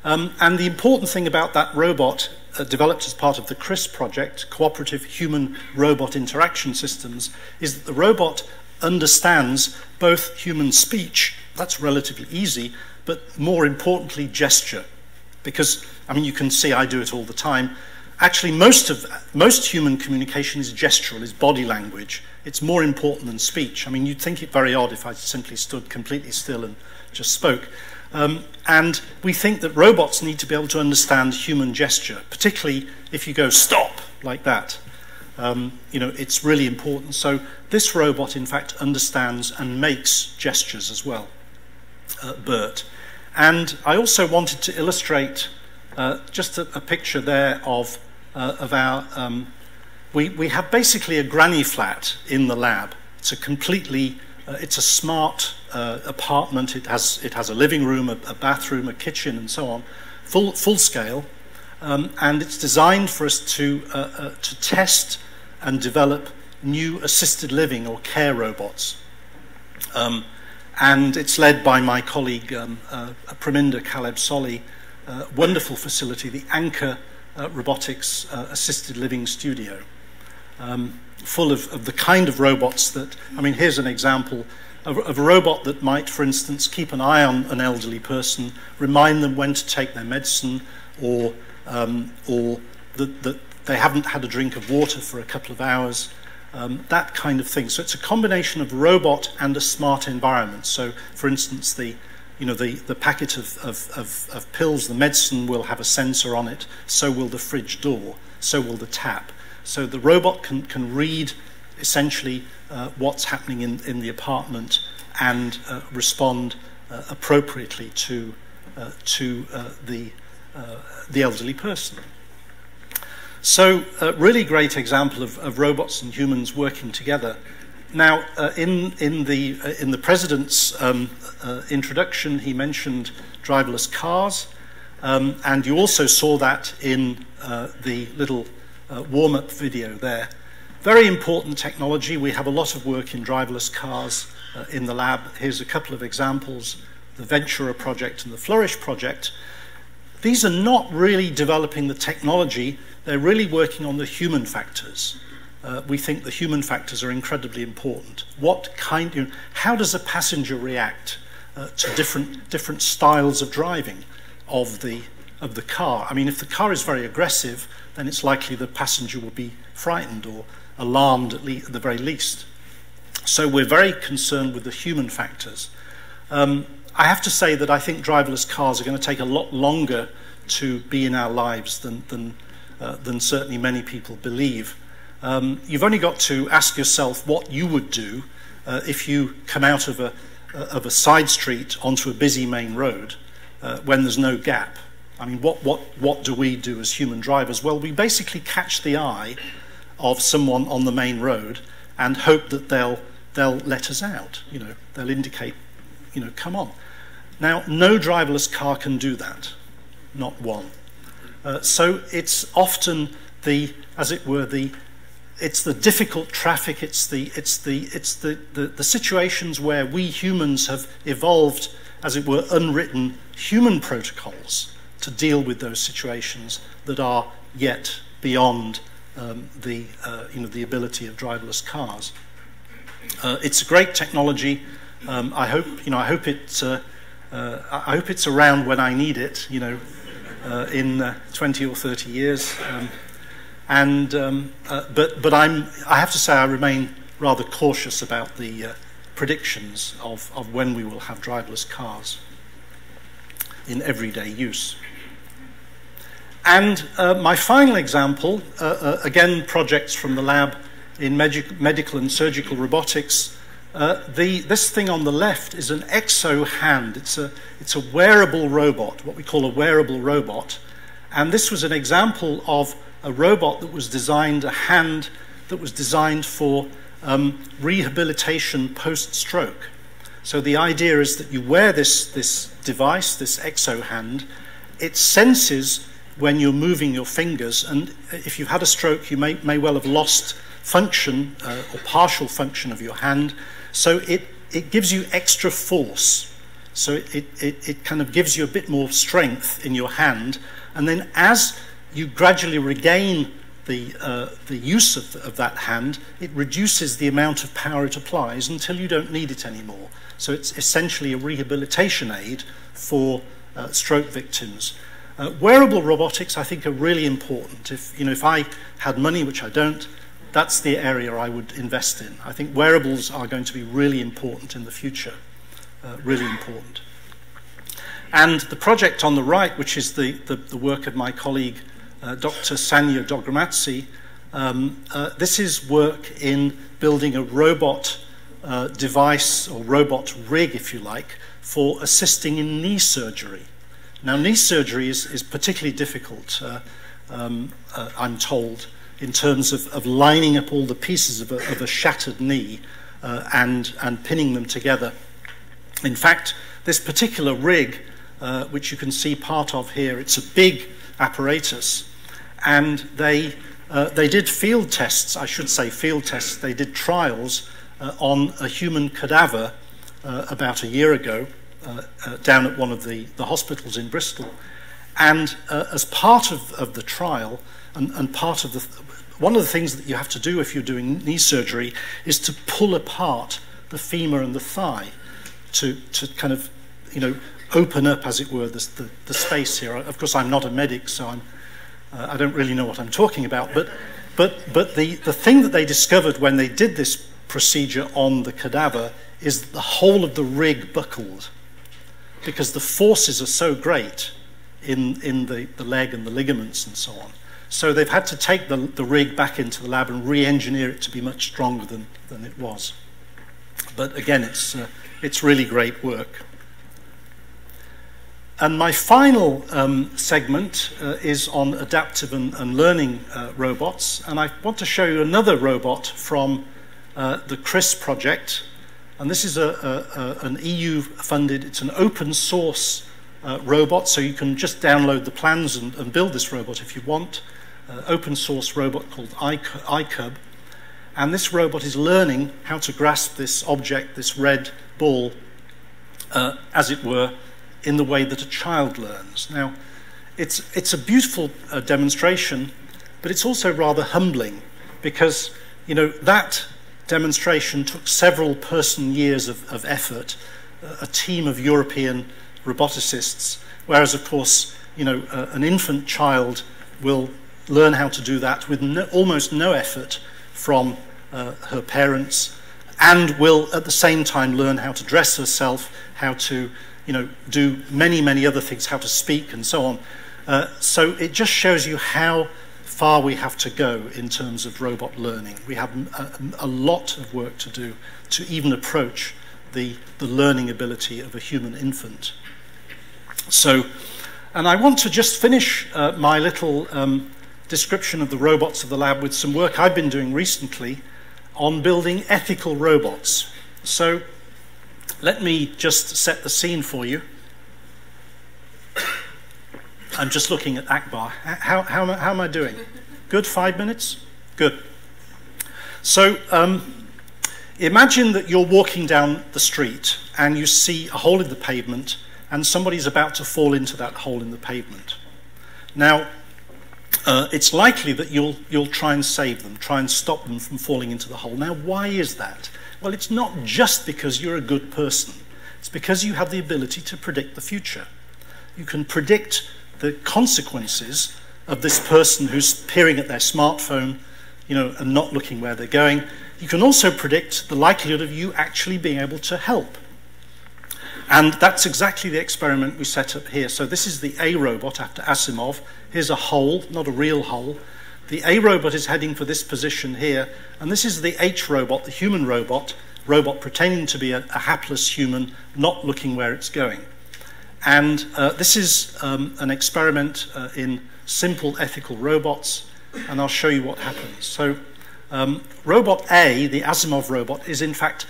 Um, and the important thing about that robot uh, developed as part of the CRIS project, Cooperative Human Robot Interaction Systems, is that the robot understands both human speech, that's relatively easy, but more importantly, gesture. Because, I mean, you can see I do it all the time. Actually, most, of, most human communication is gestural, is body language. It's more important than speech. I mean, you'd think it very odd if I simply stood completely still and just spoke. Um, and we think that robots need to be able to understand human gesture, particularly if you go stop like that. Um, you know, it's really important. So this robot, in fact, understands and makes gestures as well, uh, BERT. And I also wanted to illustrate uh, just a, a, picture there of, uh, of our, um, we, we have basically a granny flat in the lab. It's a completely, uh, it's a smart uh, apartment. It has, it has a living room, a, a, bathroom, a kitchen, and so on, full, full scale. Um, and it's designed for us to, uh, uh, to test and develop new assisted living or care robots. Um, and it's led by my colleague um, uh, Praminda Caleb-Solly, uh, wonderful facility, the Anchor Robotics Assisted Living Studio, um, full of, of the kind of robots that, I mean, here's an example of, of a robot that might, for instance, keep an eye on an elderly person, remind them when to take their medicine, or, um, or that, that they haven't had a drink of water for a couple of hours, um, that kind of thing. So it's a combination of robot and a smart environment. So, for instance, the you know, the, the packet of, of, of, of pills, the medicine will have a sensor on it, so will the fridge door, so will the tap. So the robot can, can read essentially uh, what's happening in, in the apartment and uh, respond uh, appropriately to, uh, to uh, the, uh, the elderly person. So, a really great example of, of robots and humans working together. Now, in, in, the, in the President's um, introduction, he mentioned driverless cars, um, and you also saw that in the little uh, warm up video there. Very important technology. We have a lot of work in driverless cars uh, in the lab. Here's a couple of examples the Venturer project and the Flourish project. These are not really developing the technology, they're really working on the human factors. Uh, we think the human factors are incredibly important. What kind, you know, how does a passenger react uh, to different, different styles of driving of the, of the car? I mean, if the car is very aggressive, then it's likely the passenger will be frightened or alarmed at, at the very least. So we're very concerned with the human factors. Um, I have to say that I think driverless cars are going to take a lot longer to be in our lives than, than, uh, than certainly many people believe. Um, you've only got to ask yourself what you would do uh, if you come out of a, uh, of a side street onto a busy main road uh, when there's no gap. I mean, what, what, what do we do as human drivers? Well, we basically catch the eye of someone on the main road and hope that they'll, they'll let us out. You know, they'll indicate, you know, come on. Now, no driverless car can do that, not one. Uh, so it's often the, as it were, the it's the difficult traffic, it's the, it's the, it's the, the, the situations where we humans have evolved, as it were, unwritten human protocols to deal with those situations that are yet beyond um, the, uh, you know, the ability of driverless cars. Uh, it's a great technology. Um, I hope, you know, I hope it, uh, uh, I hope it's around when I need it, you know, uh, in uh, 20 or 30 years. Um, and, um, but, but I'm, I have to say I remain rather cautious about the predictions of, of when we will have driverless cars in everyday use. And uh, my final example, uh, uh, again, projects from the lab in medical and surgical robotics. Uh, the, this thing on the left is an exo hand. It's a, it's a wearable robot, what we call a wearable robot. And this was an example of a robot that was designed, a hand that was designed for um, rehabilitation post stroke. So the idea is that you wear this, this device, this exo hand, it senses when you're moving your fingers, and if you've had a stroke, you may, may well have lost function uh, or partial function of your hand. So it, it gives you extra force. So it, it, it kind of gives you a bit more strength in your hand. And then as you gradually regain the, uh, the use of, of that hand, it reduces the amount of power it applies until you don't need it anymore. So it's essentially a rehabilitation aid for uh, stroke victims. Uh, wearable robotics, I think, are really important. If, you know, if I had money, which I don't, that's the area I would invest in. I think wearables are going to be really important in the future, uh, really important. And the project on the right, which is the, the, the work of my colleague, uh, Dr. Sanja Dogramadzi, um, uh, this is work in building a robot uh, device or robot rig, if you like, for assisting in knee surgery. Now, knee surgery is, is particularly difficult, uh, um, uh, I'm told, in terms of, of lining up all the pieces of a, of a shattered knee uh, and, and pinning them together. In fact, this particular rig, uh, which you can see part of here, it's a big apparatus, and they, uh, they did field tests, I should say field tests, they did trials uh, on a human cadaver uh, about a year ago, down at one of the, the hospitals in Bristol. And uh, as part of, of the trial, and, and part of the, one of the things that you have to do if you're doing knee surgery is to pull apart the femur and the thigh to, to kind of, you know, open up, as it were, the, the, the space here. Of course, I'm not a medic, so I'm, uh, I don't really know what I'm talking about. But, but, but the, the thing that they discovered when they did this procedure on the cadaver is the whole of the rig buckled because the forces are so great in, in the, the leg and the ligaments and so on. So they've had to take the, the rig back into the lab and re-engineer it to be much stronger than, than it was. But again, it's, uh, it's really great work. And my final um, segment uh, is on adaptive and, and learning uh, robots. And I want to show you another robot from uh, the CHRIS project. And this is a, a, a an EU-funded, it's an open source uh, robot, so you can just download the plans and, and build this robot if you want. Uh, open source robot called iCub. And this robot is learning how to grasp this object, this red ball, uh, as it were, in the way that a child learns. Now, it's, it's a beautiful uh, demonstration, but it's also rather humbling because, you know, that demonstration took several person years of, of effort, a team of European roboticists, whereas, of course, you know, uh, an infant child will learn how to do that with no, almost no effort from uh, her parents and will at the same time learn how to dress herself, how to you know, do many, many other things, how to speak and so on. Uh, so it just shows you how far we have to go in terms of robot learning. We have a, a lot of work to do to even approach the, the learning ability of a human infant. So, and I want to just finish uh, my little um, description of the robots of the lab with some work I've been doing recently on building ethical robots. So let me just set the scene for you. I'm just looking at Akbar. How, how, how am I doing? [LAUGHS] Good, five minutes? Good. So um, imagine that you're walking down the street and you see a hole in the pavement and somebody's about to fall into that hole in the pavement. Now, uh, it's likely that you'll, you'll try and save them, try and stop them from falling into the hole. Now, why is that? Well, it's not just because you're a good person. It's because you have the ability to predict the future. You can predict the consequences of this person who's peering at their smartphone, you know, and not looking where they're going. You can also predict the likelihood of you actually being able to help. And that's exactly the experiment we set up here. So this is the A robot after Asimov. Here's a hole, not a real hole. The A robot is heading for this position here, and this is the H robot, the human robot, robot pretending to be a, a hapless human, not looking where it's going. And uh, this is um, an experiment uh, in simple ethical robots, and I'll show you what happens. So, um, robot A, the Asimov robot, is in fact,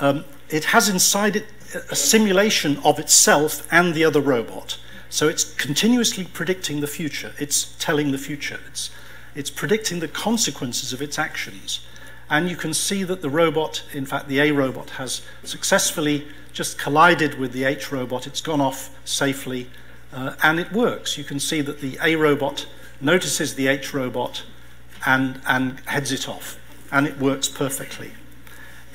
um, it has inside it a simulation of itself and the other robot. So it's continuously predicting the future. It's telling the future. It's, it's predicting the consequences of its actions. And you can see that the robot, in fact, the A robot, has successfully just collided with the H robot. It's gone off safely uh, and it works. You can see that the A robot notices the H robot and, and heads it off, and it works perfectly.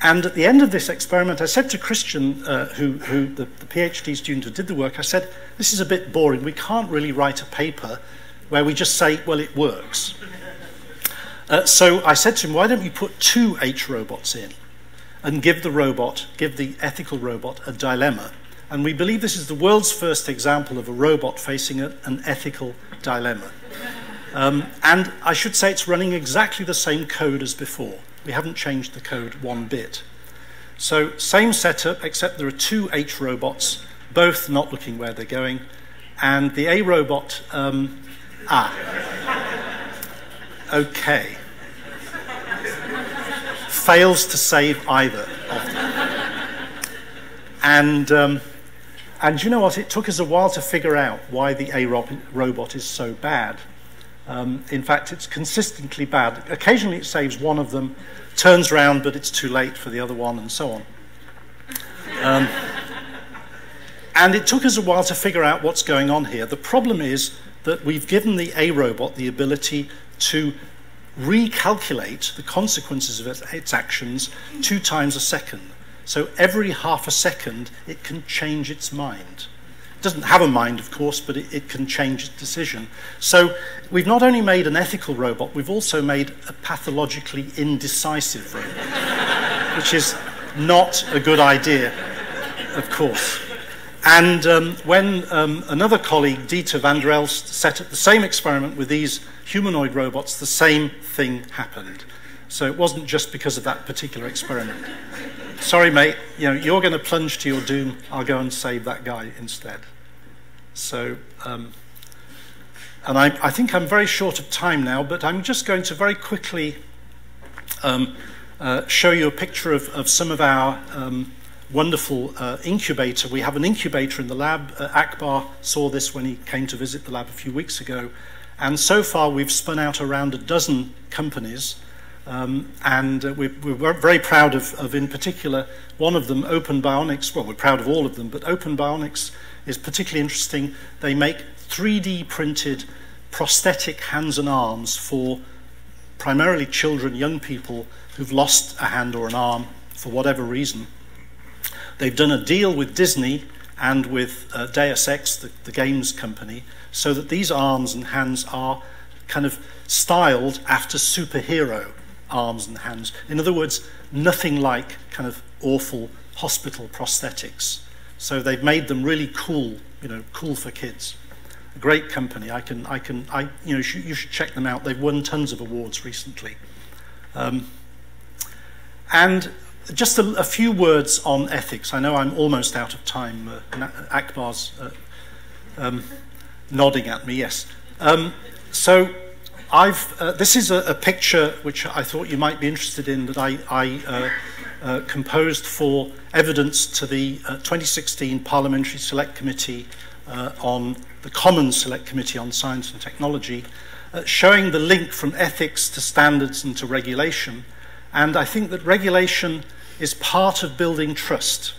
And at the end of this experiment, I said to Christian, uh, who, who the, the PhD student who did the work, I said, this is a bit boring. We can't really write a paper where we just say, well, it works. Uh, so I said to him, why don't we put two H robots in? And give the robot, give the ethical robot a dilemma? And we believe this is the world's first example of a robot facing a, an ethical dilemma. Um, and I should say it's running exactly the same code as before. We haven't changed the code one bit. So same setup, except there are two H robots, both not looking where they're going. And the A robot, um, ah, [LAUGHS] okay, fails to save either of them. And, um, and you know what? It took us a while to figure out why the A robot is so bad. Um, in fact, it's consistently bad. Occasionally it saves one of them, turns around, but it's too late for the other one, and so on. Um, and it took us a while to figure out what's going on here. The problem is that we've given the A robot the ability to recalculate the consequences of its actions two times a second. So every half a second, it can change its mind. It doesn't have a mind, of course, but it, it can change its decision. So we've not only made an ethical robot, we've also made a pathologically indecisive robot, [LAUGHS] which is not a good idea, of course. And um, when um, another colleague, Dieter Vanderelst, set up the same experiment with these humanoid robots, the same thing happened. So it wasn't just because of that particular experiment. Sorry, mate, you know, you're going to plunge to your doom. I'll go and save that guy instead. So, um, and I, I, think I'm very short of time now, but I'm just going to very quickly um, uh, show you a picture of, of some of our um, wonderful uh, incubator. We have an incubator in the lab. Uh, Akbar saw this when he came to visit the lab a few weeks ago. And so far, we've spun out around a dozen companies. Um, and uh, we're, we're, very proud of, of, in particular, one of them, Open Bionics. Well, we're proud of all of them, but Open Bionics is particularly interesting. They make 3D printed prosthetic hands and arms for primarily children, young people who've lost a hand or an arm for whatever reason. They've done a deal with Disney and with uh, Deus Ex, the, the games company, so that these arms and hands are kind of styled after superhero arms and hands. In other words, nothing like kind of awful hospital prosthetics. So they've made them really cool, you know, cool for kids. A great company. I can, I can, I, you know, you should check them out. They've won tons of awards recently. Um, and just a, a few words on ethics. I know I'm almost out of time. Uh, Akbar's uh, um, nodding at me, yes. Um, so I've, uh, this is a, a picture which I thought you might be interested in that I, I uh, uh, composed for evidence to the uh, 2016 Parliamentary Select Committee uh, on the Commons Select Committee on Science and Technology, uh, showing the link from ethics to standards and to regulation – And I think that regulation is part of building trust.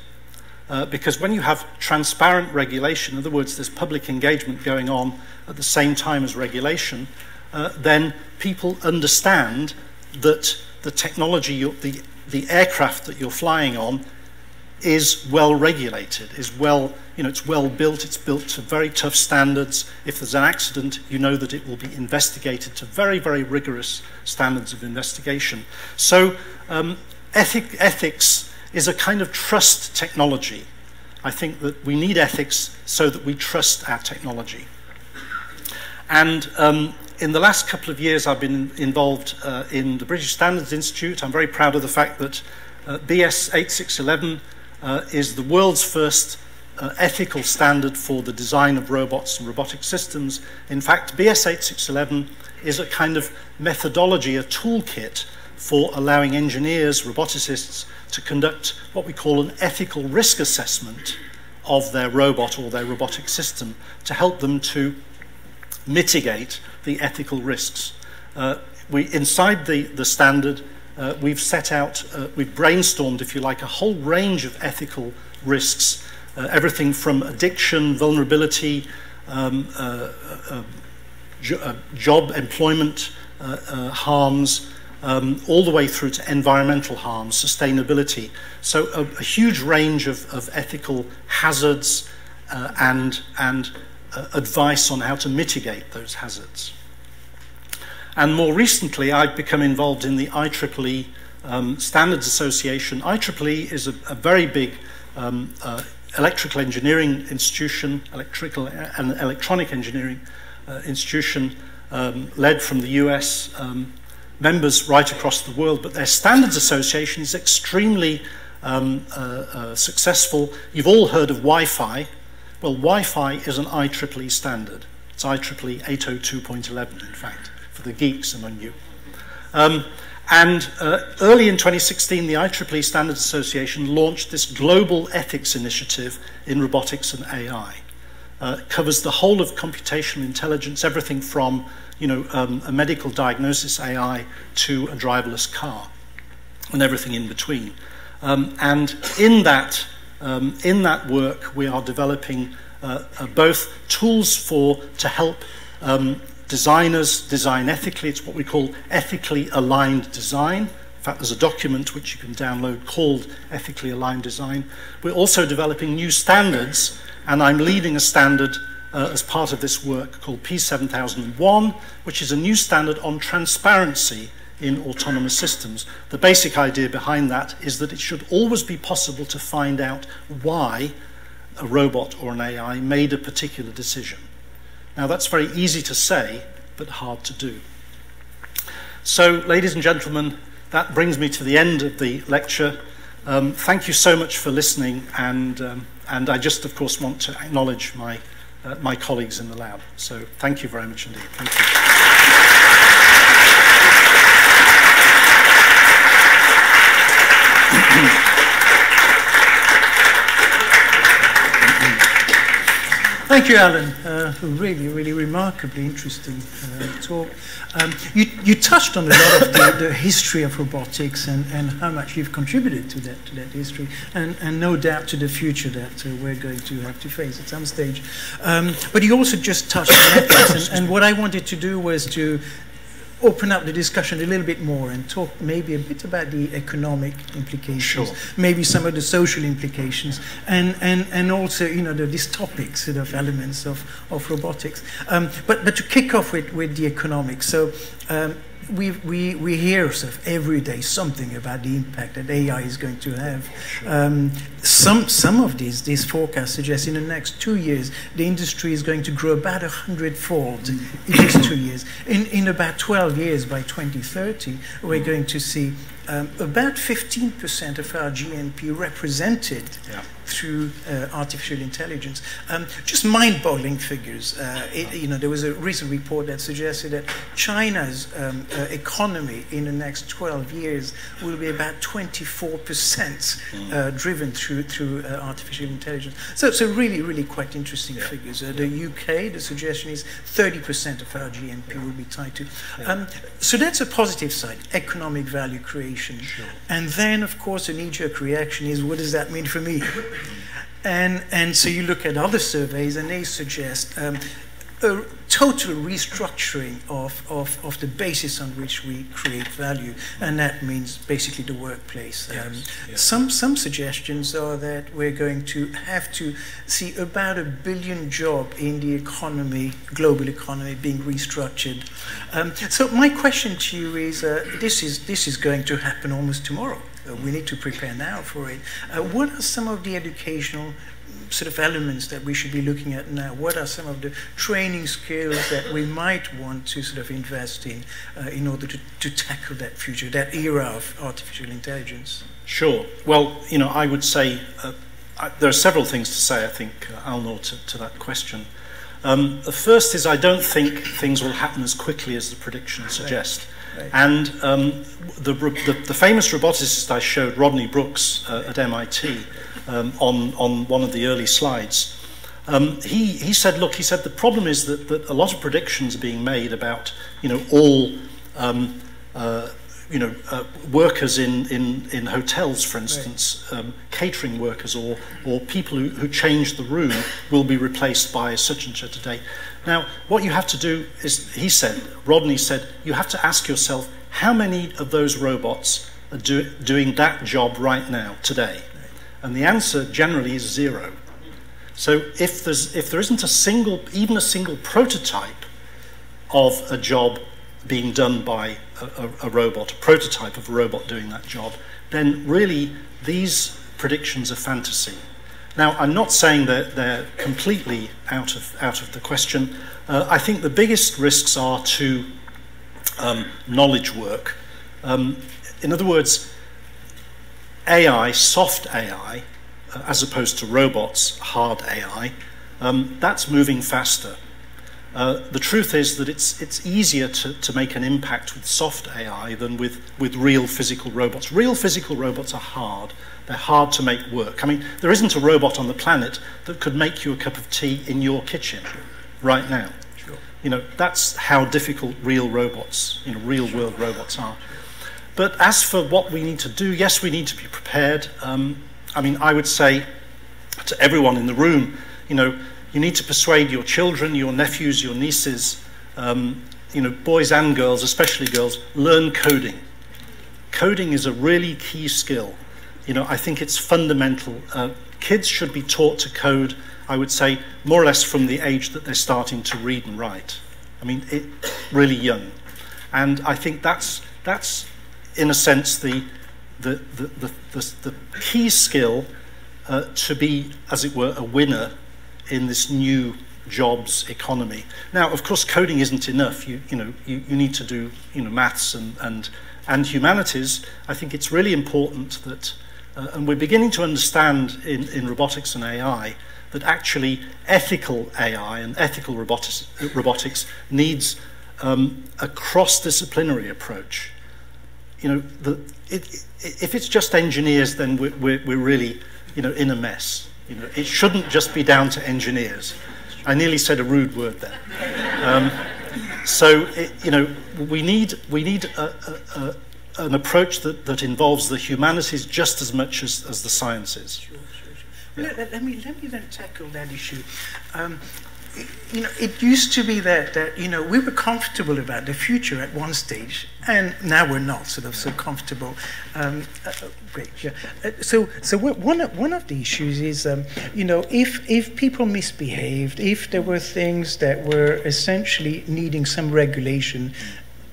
Uh, because when you have transparent regulation, in other words, there's public engagement going on at the same time as regulation, uh, then people understand that the technology, you, the, the aircraft that you're flying on is well regulated, is well, you know, it's well built, it's built to very tough standards. If there's an accident, you know that it will be investigated to very, very rigorous standards of investigation. So um, ethic, ethics is a kind of trust technology. I think that we need ethics so that we trust our technology. And um, in the last couple of years, I've been involved uh, in the British Standards Institute. I'm very proud of the fact that uh, BS 8611 uh, is the world's first uh, ethical standard for the design of robots and robotic systems. In fact, BS 8611 is a kind of methodology, a toolkit for allowing engineers, roboticists, to conduct what we call an ethical risk assessment of their robot or their robotic system to help them to mitigate the ethical risks. Uh, we, inside the, the standard uh, we've set out, uh, we've brainstormed, if you like, a whole range of ethical risks, uh, everything from addiction, vulnerability, um, uh, uh, jo job employment harms, um, all the way through to environmental harms, sustainability. So a, a huge range of, of ethical hazards and, and advice on how to mitigate those hazards. And more recently, I've become involved in the IEEE um, Standards Association. IEEE is a, a very big um, uh, electrical engineering institution, electrical and electronic engineering uh, institution um, led from the US, um, members right across the world, but their standards association is extremely um, uh, uh, successful. You've all heard of Wi-Fi. Well, Wi-Fi is an IEEE standard. It's IEEE 802.11, in fact for the geeks among you. Um, and uh, early in 2016, the IEEE Standards Association launched this global ethics initiative in robotics and AI. Uh, it covers the whole of computational intelligence, everything from you know, um, a medical diagnosis AI to a driverless car, and everything in between. Um, and in that, um, in that work, we are developing uh, uh, both tools for to help um, Designers design ethically. It's what we call ethically aligned design. In fact, there's a document which you can download called Ethically Aligned Design. We're also developing new standards, and I'm leading a standard uh, as part of this work called P7001, which is a new standard on transparency in autonomous systems. The basic idea behind that is that it should always be possible to find out why a robot or an AI made a particular decision. Now, that's very easy to say, but hard to do. So, ladies and gentlemen, that brings me to the end of the lecture. Um, thank you so much for listening, and, um, and I just, of course, want to acknowledge my, uh, my colleagues in the lab. So, thank you very much indeed. Thank you. Thank [CLEARS THROAT] you, Thank you, Alan, uh, for really, really remarkably interesting uh, talk. Um, you, you touched on a lot of the, the history of robotics and, and how much you've contributed to that, to that history, and, and no doubt to the future that uh, we're going to have to face at some stage. Um, but you also just touched on [COUGHS] ethics, and, and what I wanted to do was to open up the discussion a little bit more and talk maybe a bit about the economic implications, sure. maybe some of the social implications, and, and, and also, you know, the dystopic sort of elements of, of robotics. Um, but, but to kick off with, with the economics, so um, we, we, we hear sort of every day something about the impact that AI is going to have. Um, some, some of these, these forecasts suggest in the next two years, the industry is going to grow about a hundredfold in just two years. In, in about 12 years, by 2030, we're going to see um, about 15% of our GNP represented yeah through uh, artificial intelligence. Um, just mind-boggling figures. Uh, it, you know, there was a recent report that suggested that China's um, uh, economy in the next 12 years will be about 24% mm. uh, driven through through uh, artificial intelligence. So, so really, really quite interesting yeah. figures. Uh, the UK, the suggestion is 30% of our GNP yeah. will be tied to. Um, so that's a positive side, economic value creation. Sure. And then, of course, a knee-jerk reaction is, what does that mean for me? [LAUGHS] And, and so you look at other surveys and they suggest um, a total restructuring of, of, of the basis on which we create value, and that means basically the workplace. Yes, Um, yes. Some, some suggestions are that we're going to have to see about a billion job in the economy, global economy, being restructured. Um, so my question to you is, uh, this is this is going to happen almost tomorrow. Uh, we need to prepare now for it. Uh, what are some of the educational sort of elements that we should be looking at now? What are some of the training skills that we might want to sort of invest in uh, in order to, to tackle that future, that era of artificial intelligence? Sure. Well, you know, I would say uh, I, there are several things to say, I think, uh, Alnoor, to, to that question. Um, the first is I don't think things will happen as quickly as the predictions suggest. Right. And um, the, the, the famous roboticist I showed, Rodney Brooks uh, at MIT, um, on, on one of the early slides, um, he, he said, look, he said, the problem is that, that a lot of predictions are being made about, you know, all, um, uh, you know, uh, workers in, in, in hotels, for instance, right. um, catering workers or, or people who, who change the room will be replaced by such and such a date. Now, what you have to do is, he said, Rodney said, you have to ask yourself how many of those robots are do, doing that job right now, today? And the answer generally is zero. So if, there's, if there isn't a single, even a single prototype of a job being done by a, a, a robot, a prototype of a robot doing that job, then really these predictions are fantasy. Now, I'm not saying that they're completely out of, out of the question. Uh, I think the biggest risks are to um, knowledge work. Um, in other words, AI, soft AI, uh, as opposed to robots, hard AI, um, that's moving faster. Uh, the truth is that it's, it's easier to, to make an impact with soft AI than with, with real physical robots. Real physical robots are hard. They're hard to make work. I mean, there isn't a robot on the planet that could make you a cup of tea in your kitchen right now. Sure. You know, that's how difficult real robots, you know, real world robots are. But as for what we need to do, yes, we need to be prepared. Um, I mean, I would say to everyone in the room, you know, you need to persuade your children, your nephews, your nieces, um, you know, boys and girls, especially girls, learn coding. Coding is a really key skill. You know, I think it's fundamental. Uh, kids should be taught to code, I would say, more or less from the age that they're starting to read and write. I mean, it, really young. And I think that's, that's in a sense, the, the, the, the, the, the key skill uh, to be, as it were, a winner in this new jobs economy. Now, of course, coding isn't enough. You, you know, you, you need to do, you know, maths and, and, and humanities. I think it's really important that, uh, and we're beginning to understand in, in robotics and AI, that actually ethical AI and ethical robotics, robotics needs um, a cross-disciplinary approach. You know, the, it, it, if it's just engineers, then we're, we're, we're really, you know, in a mess. You know, it shouldn't just be down to engineers. I nearly said a rude word there. Um, so, it, you know, we need, we need a, a, a, an approach that, that involves the humanities just as much as, as the sciences. Sure, sure, sure. Let, let, let, me, let me then tackle that issue. Um, you know, it used to be that, that, you know, we were comfortable about the future at one stage, and now we're not sort of so comfortable. Um, uh, great, yeah. Uh, so, so one of, one of the issues is, um, you know, if, if people misbehaved, if there were things that were essentially needing some regulation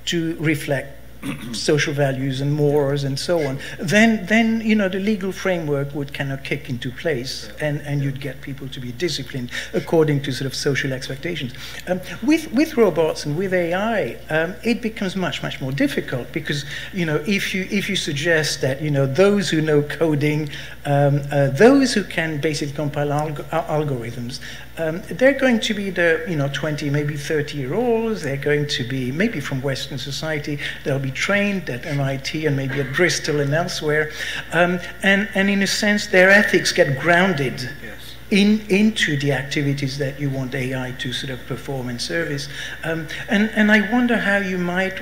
to reflect social values and morals and so on, then, then you know, the legal framework would kind of kick into place and, and you'd get people to be disciplined according to sort of social expectations. Um, with, with robots and with AI, um, it becomes much, much more difficult because, you know, if you, if you suggest that, you know, those who know coding, um, uh, those who can basically compile alg algorithms, um, they're going to be the you know 20 maybe 30 year olds. They're going to be maybe from western society. They'll be trained at mit and maybe at bristol and elsewhere. Um, and, and in a sense their ethics get grounded yes. in, into the activities that you want ai to sort of perform and service. Um, and, and i wonder how you might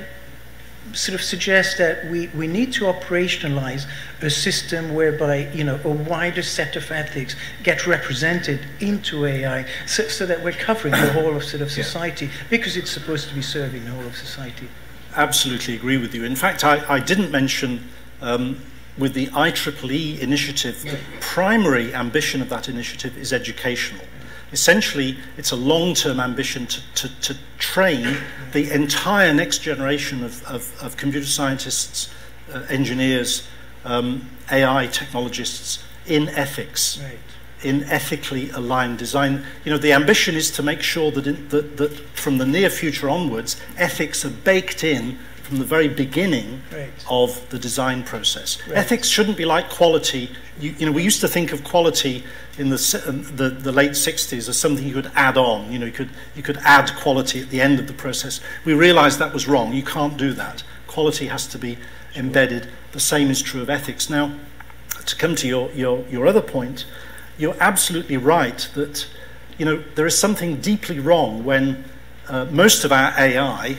sort of suggests that we, we need to operationalize a system whereby you know a wider set of ethics get represented into AI so, so that we're covering the whole of sort of [COUGHS] society because it's supposed to be serving the whole of society. Absolutely agree with you. In fact, I, I didn't mention um, with the IEEE initiative, the primary ambition of that initiative is educational. Essentially, it's a long-term ambition to, to, to, train the entire next generation of, of, of computer scientists, uh, engineers, um, AI technologists in ethics, right. in ethically aligned design. You know, the ambition is to make sure that, in, that, that from the near future onwards, ethics are baked in from the very beginning right. of the design process. Right. Ethics shouldn't be like quality. You, you, know, we used to think of quality in the, um, the, the, late 60s as something you could add on. You know, you could, you could add quality at the end of the process. We realized that was wrong. You can't do that. Quality has to be embedded. The same is true of ethics. Now, to come to your, your, your other point, you're absolutely right that, you know, there is something deeply wrong when uh, most of our AI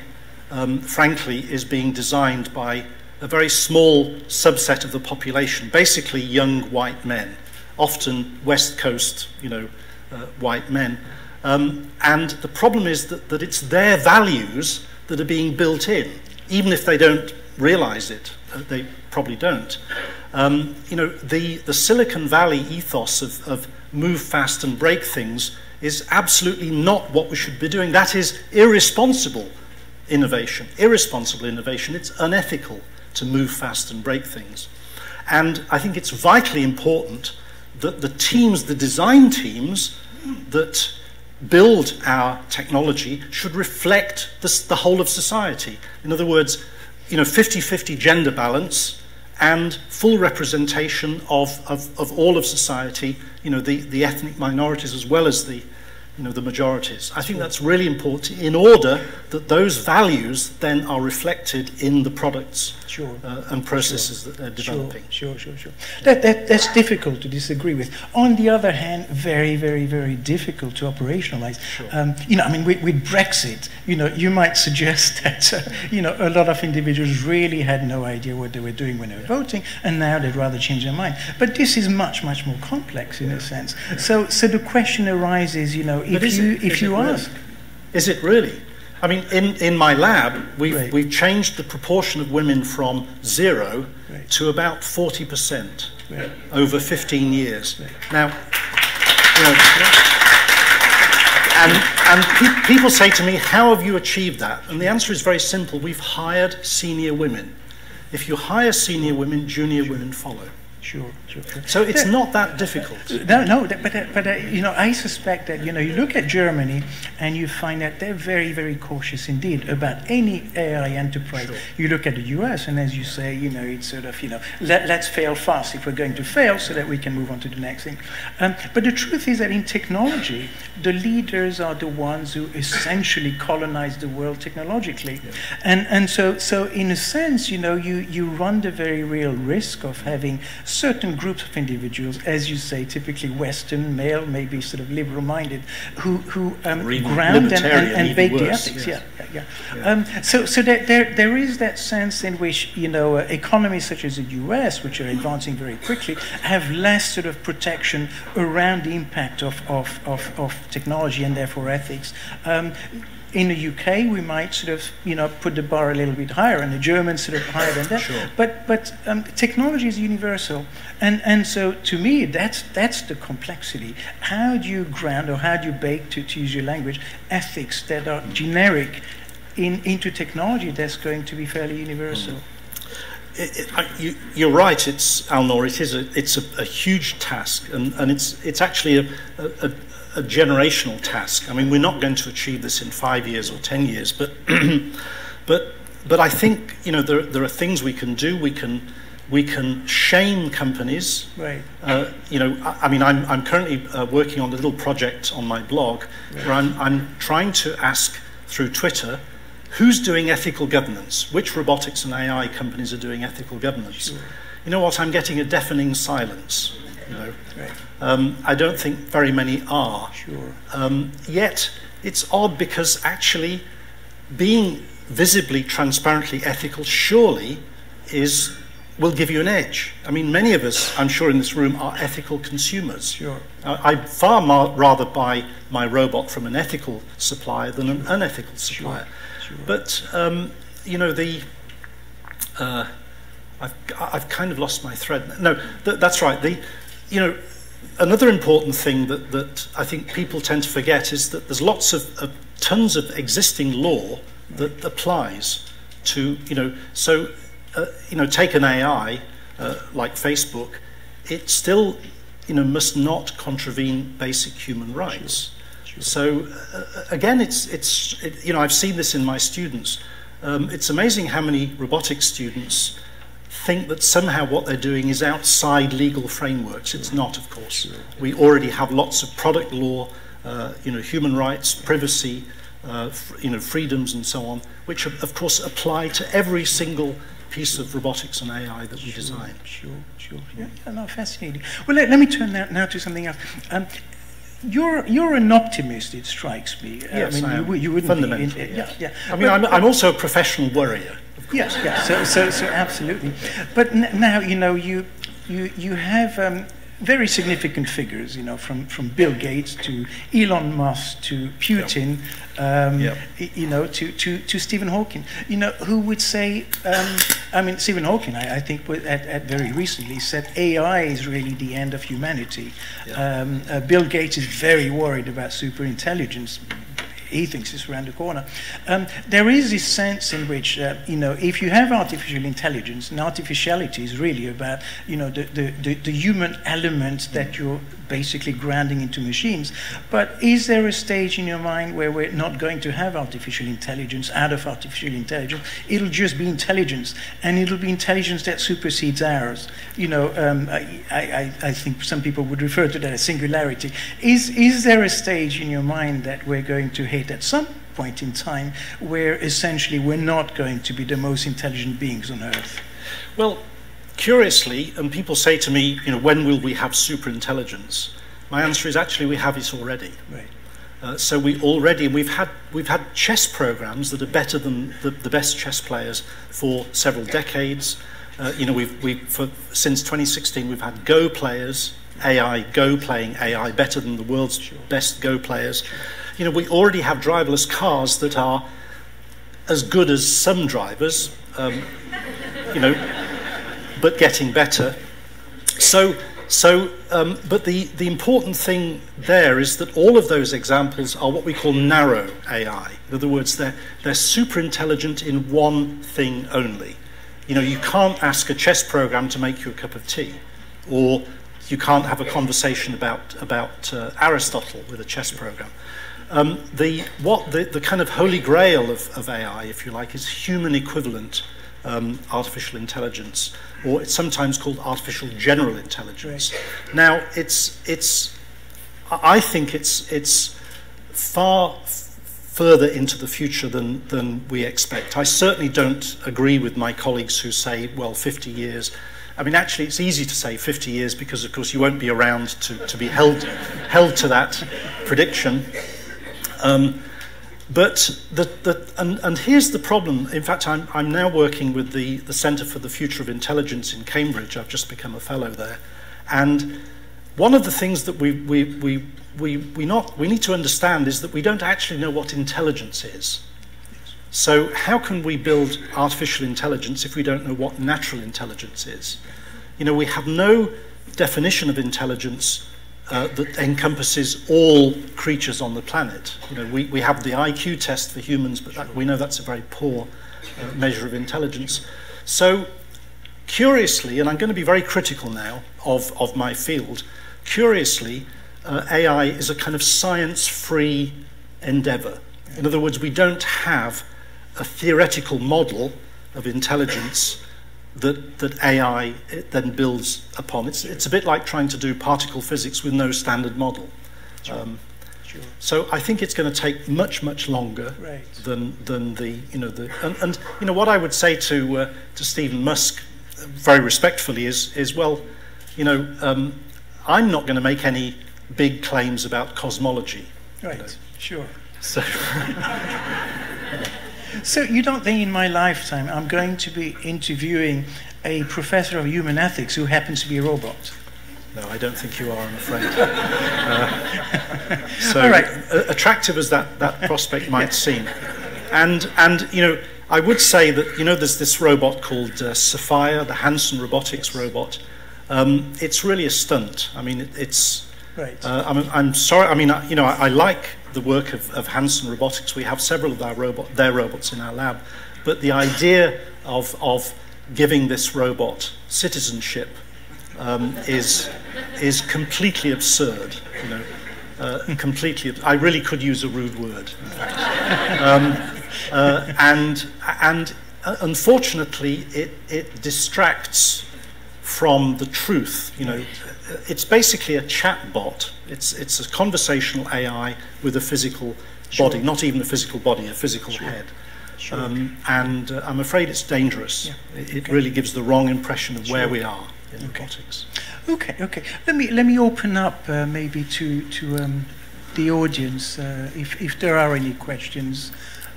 um, frankly, is being designed by a very small subset of the population, basically young white men, often West Coast, you know, uh, white men. Um, and the problem is that, that it's their values that are being built in, even if they don't realize it. Uh, they probably don't. Um, you know, the, the Silicon Valley ethos of, of move fast and break things is absolutely not what we should be doing. That is irresponsible innovation, irresponsible innovation. It's unethical to move fast and break things. And I think it's vitally important that the teams, the design teams that build our technology should reflect the, the whole of society. In other words, you know, 50-50 gender balance and full representation of, of, of all of society, you know, the, the ethnic minorities as well as the, you know, the majorities. I think that's really important in order that those values then are reflected in the products sure. uh, and processes sure. that they're developing. Sure, sure, sure. sure. That, that, that's difficult to disagree with. On the other hand, very, very, very difficult to operationalize. Sure. Um, you know, I mean, with, with, Brexit, you know, you might suggest [LAUGHS] that, uh, you know, a lot of individuals really had no idea what they were doing when they were yeah. voting, and now they'd rather change their mind. But this is much, much more complex in yeah. a sense. Yeah. So, so the question arises, you know, if you, it, if you ask. Is it really? I mean, in, in my lab, we've, right. we've changed the proportion of women from zero right. to about 40% right. over 15 years. Now, you know, and, and pe people say to me, How have you achieved that? And the answer is very simple we've hired senior women. If you hire senior women, junior women follow. Sure, sure, sure. So it's not that difficult. No, no, but, uh, but uh, you know, I suspect that, you know, you look at Germany and you find that they're very, very cautious indeed about any AI enterprise. Sure. You look at the US and as you say, you know, it's sort of, you know, let, us fail fast if we're going to fail so that we can move on to the next thing. Um, but the truth is that in technology, the leaders are the ones who essentially colonize the world technologically. Yeah. And, and so, so in a sense, you know, you, you run the very real risk of having certain groups of individuals, as you say, typically Western, male, maybe sort of liberal-minded, who, who um, ground and, and, and bake the ethics. Yes. Yeah, yeah, yeah. yeah. Um, so so there, there, there is that sense in which, you know, uh, economies such as the US, which are advancing very quickly, have less sort of protection around the impact of, of, of, of technology and therefore ethics. Um, in the UK, we might sort of, you know, put the bar a little bit higher, and the Germans sort of higher than that. Sure. But but um, technology is universal, and and so to me, that's that's the complexity. How do you ground or how do you bake, to, to use your language, ethics that are generic in into technology that's going to be fairly universal? Mm. It, you, are right. It's Alnoor. It is a it's a, a huge task, and, and it's it's actually a, a, a generational task. I mean, we're not going to achieve this in five years or ten years, but [CLEARS THROAT] but but I think you know there there are things we can do. We can we can shame companies. Right. Uh, you know, I, I, mean, I'm I'm currently uh, working on a little project on my blog right. where I'm I'm trying to ask through Twitter. Who's doing ethical governance? Which robotics and AI companies are doing ethical governance? Sure. You know what? I'm getting a deafening silence. You know, right. Um, I don't think very many are. Sure. Um, yet it's odd because actually, being visibly, transparently ethical surely is will give you an edge. I mean, many of us, I'm sure, in this room are ethical consumers. Sure. Uh, I'd far more, rather buy my robot from an ethical supplier than an unethical supplier. Sure. But um, you know, the uh, I've, I've kind of lost my thread. No, th- that's right. The you know, another important thing that, that I think people tend to forget is that there's lots of, of tons of existing law that applies to you know. So uh, you know, take an AI uh, like Facebook, it still, you know, must not contravene basic human rights. Sure. Sure. So uh, again, it's it's it, you know, I've seen this in my students. Um, it's amazing how many robotics students think that somehow what they're doing is outside legal frameworks. It's not, of course. We already have lots of product law, uh, you know, human rights, privacy, uh, you know, freedoms, and so on, which of course apply to every single piece of robotics and AI that we sure, design. Sure, sure. Yeah, yeah, no, fascinating. Well, let, let me turn now, now to something else. Um, you're you're an optimist. It strikes me. Yes, I mean, I am. You, you wouldn't fundamentally. Be in, yes. Yeah, yeah. I mean, I'm, I'm also a professional worrier. Yes, yes. So, so, so absolutely. But n- now, you know, you you you have. Um, very significant figures, you know, from, from Bill Gates to Elon Musk to Putin, um, Yep. you know, to, to, to Stephen Hawking, you know, who would say, um, I mean, Stephen Hawking, I, I think, at, at very recently said AI is really the end of humanity. Um, uh, Bill Gates is very worried about superintelligence. He thinks it's around the corner. Um, there is this sense in which, uh, you know, if you have artificial intelligence, and artificiality is really about, you know, the, the, the, the human element that you're basically grinding into machines. But is there a stage in your mind where we're not going to have artificial intelligence out of artificial intelligence? It'll just be intelligence, and it'll be intelligence that supersedes ours. You know, um, I, I, I think some people would refer to that as singularity. Is, is there a stage in your mind that we're going to hit at some point in time where essentially we're not going to be the most intelligent beings on Earth? Well, curiously, and people say to me, you know, when will we have superintelligence? My answer is actually we have it already. Right. Uh, so we already we've had we've had chess programs that are better than the, the best chess players for several decades. Uh, you know, we've we for since 2016 we've had Go players, AI Go playing AI better than the world's best Go players. You know, we already have driverless cars that are as good as some drivers. Um, you know, but getting better. So, so um, but the, the important thing there is that all of those examples are what we call narrow AI. In other words, they're, they're super intelligent in one thing only. You know, you can't ask a chess program to make you a cup of tea, or you can't have a conversation about, about uh, Aristotle with a chess program. Um, the, what the, the kind of holy grail of, of AI, if you like, is human equivalent um, artificial intelligence, or it's sometimes called artificial general intelligence. Now, it's, it's, I I think it's, it's far further into the future than, than we expect. I certainly don't agree with my colleagues who say, well, 50 years. I mean, actually, it's easy to say 50 years because, of course, you won't be around to, to be held, held to that prediction. Um, but the, the, and, and here's the problem. In fact, I'm, I'm now working with the, the Centre for the Future of Intelligence in Cambridge. I've just become a fellow there. And one of the things that we, we, we, we, we, not, we need to understand is that we don't actually know what intelligence is. So, how can we build artificial intelligence if we don't know what natural intelligence is? You know, we have no definition of intelligence uh, that encompasses all creatures on the planet. You know, we, we have the IQ test for humans, but that, we know that's a very poor uh, measure of intelligence. So, curiously, and I'm going to be very critical now of, of my field, curiously, uh, AI is a kind of science free endeavor. In other words, we don't have a theoretical model of intelligence that, that AI it then builds upon. It's, it's a bit like trying to do particle physics with no standard model. Um, so I think it's going to take much, much longer Right. than, than the, you know, the, and, and, you know, what I would say to, uh, to Stephen Musk uh, very respectfully is, is well, you know, um, I'm not going to make any big claims about cosmology. Right, sure. So, [LAUGHS] [LAUGHS] So you don't think in my lifetime I'm going to be interviewing a professor of human ethics who happens to be a robot? No, I don't think you are, I'm afraid. uh, [LAUGHS] so All right. Uh, attractive as that, that prospect might yeah. seem. And, and, you know, I would say that, you know, there's this robot called uh, Sophia, the Hanson Robotics robot. Um, it's really a stunt. I mean, it, it's Right. Uh, I'm, I'm sorry, I mean, I, you know, I, I like the work of, of Hanson Robotics. We have several of our robot, their robots in our lab. But the idea of, of giving this robot citizenship um, is, is completely absurd. You know, uh, completely. I really could use a rude word. In fact. [LAUGHS] Um, uh, and and uh, unfortunately, it, it distracts from the truth. You know, it's basically a chat bot. It's it's a conversational AI with a physical body, not even a physical body, a physical head. Um, and uh, I'm afraid it's dangerous. It, it really gives the wrong impression of where we are in robotics. Okay, okay. Let me let me open up uh, maybe to to um, the audience uh, if if there are any questions.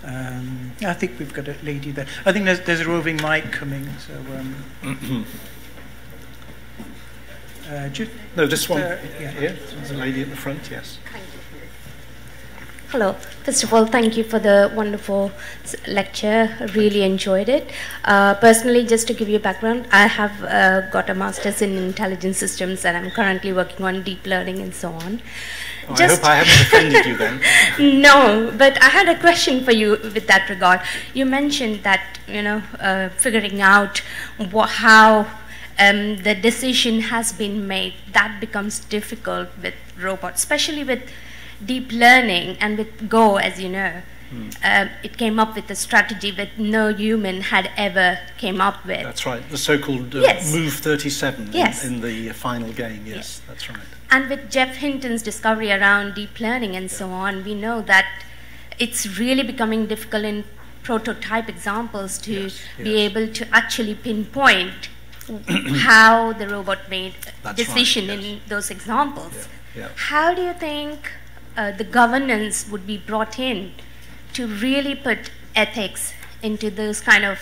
Um, I think we've got a lady there. I think there's there's a roving mic coming. So. [CLEARS THROAT] Uh, ju- No, this one uh, yeah. here. There's a lady at the front. Yes. Hello. First of all, thank you for the wonderful lecture. I Really enjoyed it. Uh, personally, just to give you a background, I have uh, got a master's in intelligence systems and I'm currently working on deep learning and so on. Oh, I hope I haven't offended you then. [LAUGHS] no, but I had a question for you with that regard. You mentioned that, you know, uh, figuring out wha- how um, the decision has been made, that becomes difficult with robots, especially with deep learning and with Go, as you know. Um, it came up with a strategy that no human had ever came up with. That's right. The so-called uh, Yes. Move 37 in- Yes. in, the final game. Yes, that's right. And with Geoff Hinton's discovery around deep learning and so on, we know that it's really becoming difficult in prototype examples to be yes. able to actually pinpoint [CLEARS THROAT] how the robot made That's right, decision in those examples. Yeah. How do you think uh, the governance would be brought in to really put ethics into those kind of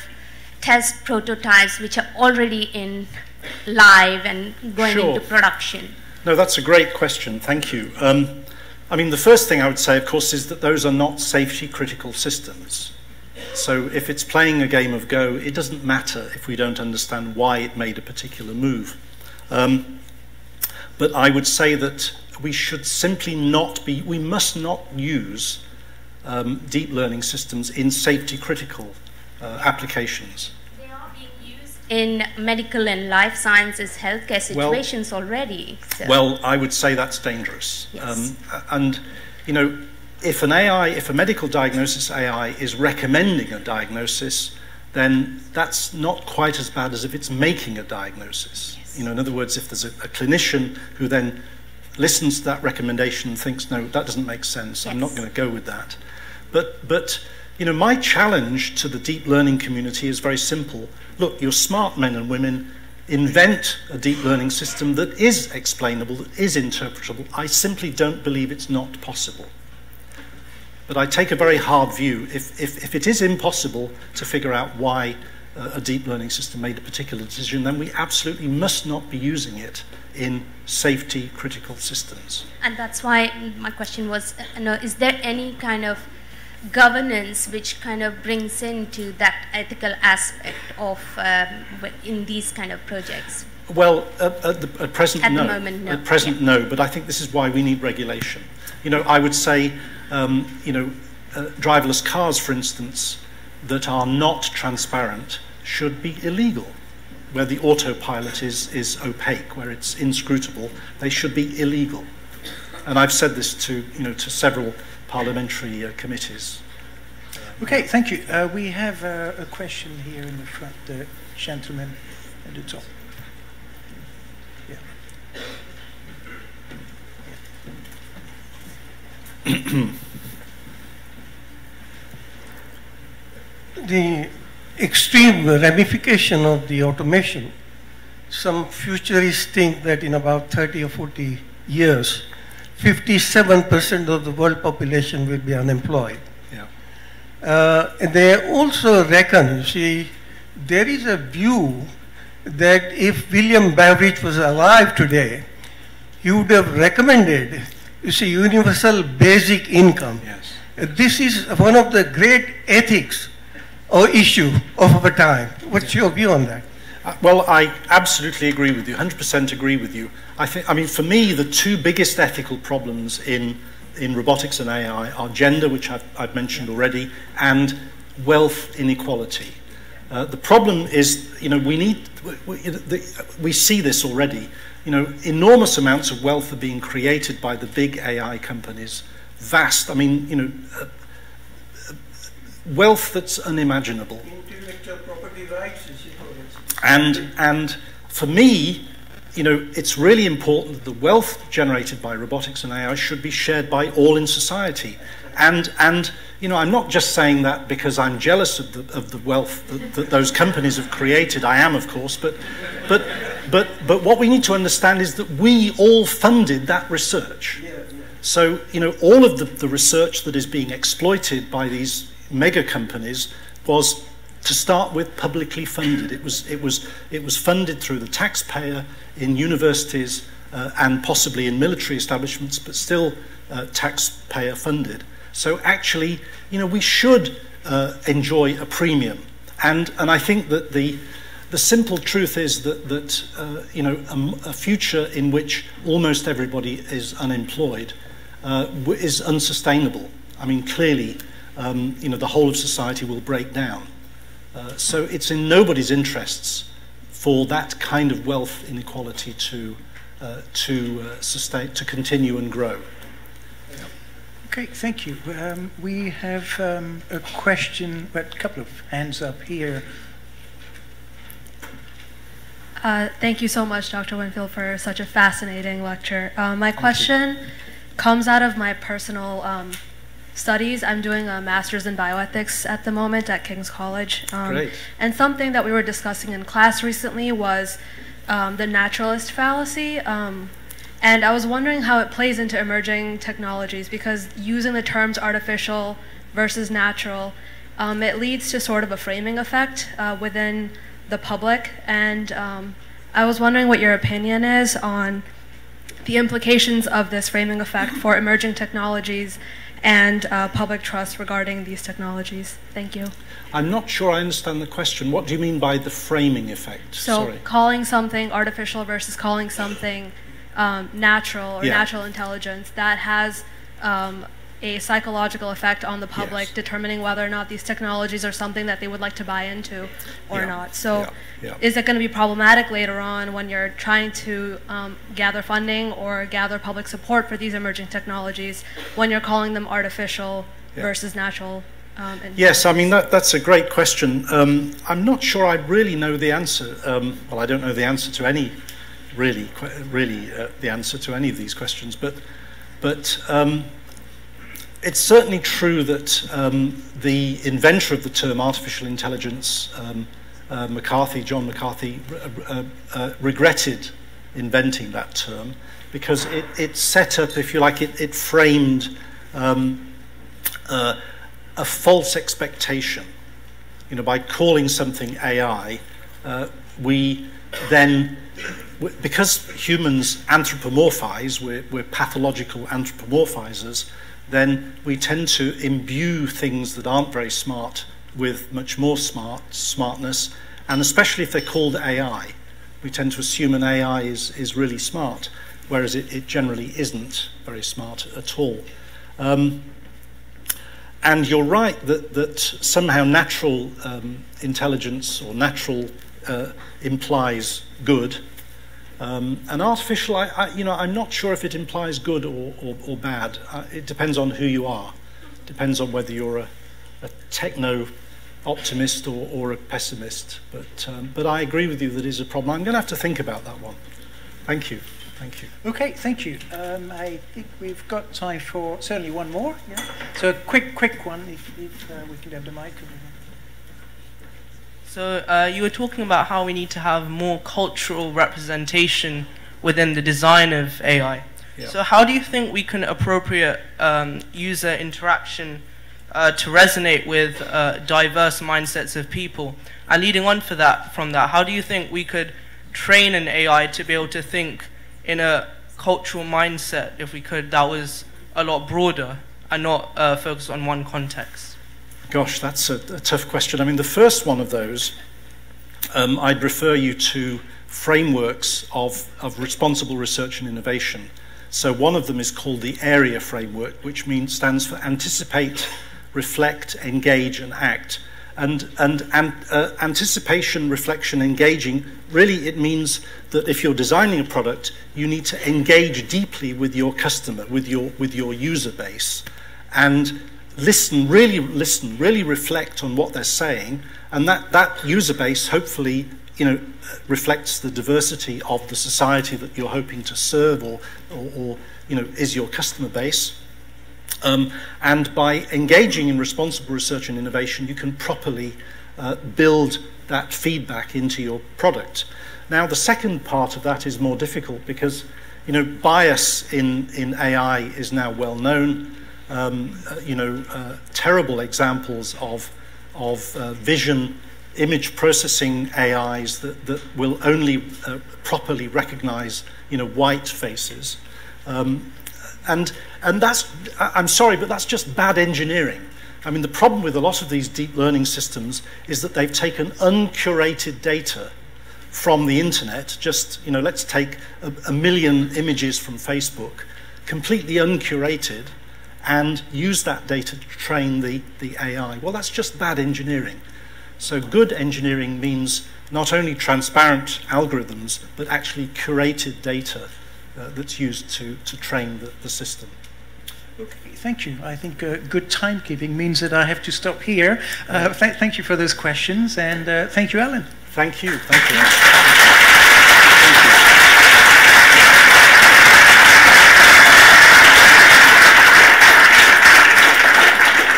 test prototypes which are already in live and going Sure. into production? No, that's a great question. Thank you. Um, I mean, the first thing I would say, of course, is that those are not safety critical systems. So if it's playing a game of Go, it doesn't matter if we don't understand why it made a particular move. Um, but I would say that we should simply not be, we must not use um, deep learning systems in safety critical uh, applications. They are being used in medical and life sciences healthcare Well- situations already. So. Well, I would say that's dangerous. Yes. Um, and, you know, if an AI, if a medical diagnosis AI is recommending a diagnosis, then that's not quite as bad as if it's making a diagnosis. You know, in other words, if there's a, a clinician who then listens to that recommendation and thinks, no, that doesn't make sense, I'm not going to go with that. But, but, you know, my challenge to the deep learning community is very simple. Look, you're smart men and women. Invent a deep learning system that is explainable, that is interpretable. I simply don't believe it's not possible. But I take a very hard view. If, if, if it is impossible to figure out why uh, a deep learning system made a particular decision, then we absolutely must not be using it in safety critical systems. and that's why my question was, uh, no, is there any kind of governance which kind of brings into that ethical aspect of um, in these kind of projects? Well, at, at, the, at present, At the no. moment, no. At present, no. But I think this is why we need regulation. You know, I would say, um, you know, uh, driverless cars, for instance, that are not transparent should be illegal. Where the autopilot is, is opaque, where it's inscrutable, they should be illegal. And I've said this to, you know, to several parliamentary uh, committees. Okay, thank you. Uh, we have uh, a question here in the front, the gentleman at the top. [CLEARS THROAT] the extreme ramification of the automation, some futurists think that in about 30 or 40 years, 57% of the world population will be unemployed. Yeah. Uh, they also reckon, you see, there is a view that if William Beveridge was alive today, he would have recommended, you see, universal basic income. Yes. This is one of the great ethics or issue of our time. What's your view on that? Uh, Well, I absolutely agree with you, 100% agree with you. I think, I mean, for me, the two biggest ethical problems in, in robotics and AI are gender, which I've, I've mentioned already, and wealth inequality. Uh, the problem is, you know, we need, we, the, we see this already. you know, enormous amounts of wealth are being created by the big AI companies. Vast, I mean, you know, uh, uh, wealth that's unimaginable. Intellectual property rights and and for me, you know, it's really important that the wealth generated by robotics and AI should be shared by all in society. And, and you know, I'm not just saying that because I'm jealous of the, of the wealth that, that those companies have created. I am, of course, but, but, but, but what we need to understand is that we all funded that research. So, you know, all of the, the research that is being exploited by these mega companies was to start with publicly funded. It was, it was, it was funded through the taxpayer in universities uh, and possibly in military establishments, but still uh, taxpayer funded. So actually, you know, we should uh, enjoy a premium. And, and I think that the, the simple truth is that, that uh, you know, a, a future in which almost everybody is unemployed uh, is unsustainable. I mean, clearly, um, you know, the whole of society will break down. Uh, so it's in nobody's interests for that kind of wealth inequality to, uh, to uh, sustain, to continue and grow. Okay, thank you. Um, we have um, a question, but a couple of hands up here. Uh, thank you so much, Dr. Winfield, for such a fascinating lecture. Uh, my question comes out of my personal um, studies. I'm doing a master's in bioethics at the moment at King's College. Um, Great. And something that we were discussing in class recently was um, the naturalist fallacy. And I was wondering how it plays into emerging technologies because using the terms artificial versus natural, um, it leads to sort of a framing effect uh, within the public. And um, I was wondering what your opinion is on the implications of this framing effect for [LAUGHS] emerging technologies and uh, public trust regarding these technologies. Thank you. I'm not sure I understand the question. What do you mean by the framing effect? So, Sorry. calling something artificial versus calling something um, natural or Yeah. natural intelligence that has um, a psychological effect on the public, Yes. determining whether or not these technologies are something that they would like to buy into or Yeah. not. So, Yeah. Is it going to be problematic later on when you're trying to um, gather funding or gather public support for these emerging technologies when you're calling them artificial versus natural? Um, Yes, I mean, that, that's a great question. Um, I'm not sure I really know the answer. Um, well, I don't know the answer to any, really, really uh, the answer to any of these questions, but, but um, it's certainly true that um, the inventor of the term artificial intelligence, um, uh, McCarthy, John McCarthy, uh, uh, uh, regretted inventing that term because it, it set up, if you like, it, it framed um, uh, a false expectation. You know, by calling something AI, uh, we then, because humans anthropomorphize, we're, we're pathological anthropomorphizers, then we tend to imbue things that aren't very smart with much more smart smartness, and especially if they're called AI, we tend to assume an AI is, is really smart, whereas it, it generally isn't very smart at all. Um, and you're right that, that somehow natural um, intelligence or natural uh, implies good. Um, and artificial, I, I, you know, I'm not sure if it implies good or, or, or bad. Uh, it depends on who you are. It Depends on whether you're a, a techno optimist or, or a pessimist. But, um, but I agree with you that is a problem. I'm going to have to think about that one. Thank you. Thank you. Okay, thank you. Um, I think we've got time for certainly one more. Yeah. So a quick, quick one, if, if uh, we can have the mic. So uh, you were talking about how we need to have more cultural representation within the design of AI. Yeah. So how do you think we can appropriate um, user interaction uh, to resonate with uh, diverse mindsets of people. And leading on for that, from that, how do you think we could train an AI to be able to think in a cultural mindset, if we could, that was a lot broader and not uh, focused on one context? Gosh, that's a, a, tough question. I mean, the first one of those, um, I'd refer you to frameworks of, of responsible research and innovation. So one of them is called the AREA framework, which means stands for anticipate, reflect, engage, and act. And, and, and uh, anticipation, reflection, engaging, really it means that if you're designing a product, you need to engage deeply with your customer, with your, with your user base, and listen, really listen, really reflect on what they're saying, and that, that user base hopefully you know, reflects the diversity of the society that you're hoping to serve or, or, or you know, is your customer base. Um, and by engaging in responsible research and innovation, you can properly uh, build that feedback into your product. Now, the second part of that is more difficult because, you know, bias in, in AI is now well known. Um, uh, you know, uh, terrible examples of, of uh, vision image processing AIs that, that will only uh, properly recognize, you know, white faces. Um, and, and that's, I'm sorry, but that's just bad engineering. I mean, the problem with a lot of these deep learning systems is that they've taken uncurated data from the internet. Just, you know, let's take a, a million images from Facebook, completely uncurated, and use that data to train the, the AI. Well, that's just bad engineering. So good engineering means not only transparent algorithms, but actually curated data uh, that's used to, to train the, the system. Okay, thank you. I think uh, good timekeeping means that I have to stop here. Uh, th thank you for those questions, and uh, thank you, Alan. Thank you. Thank you.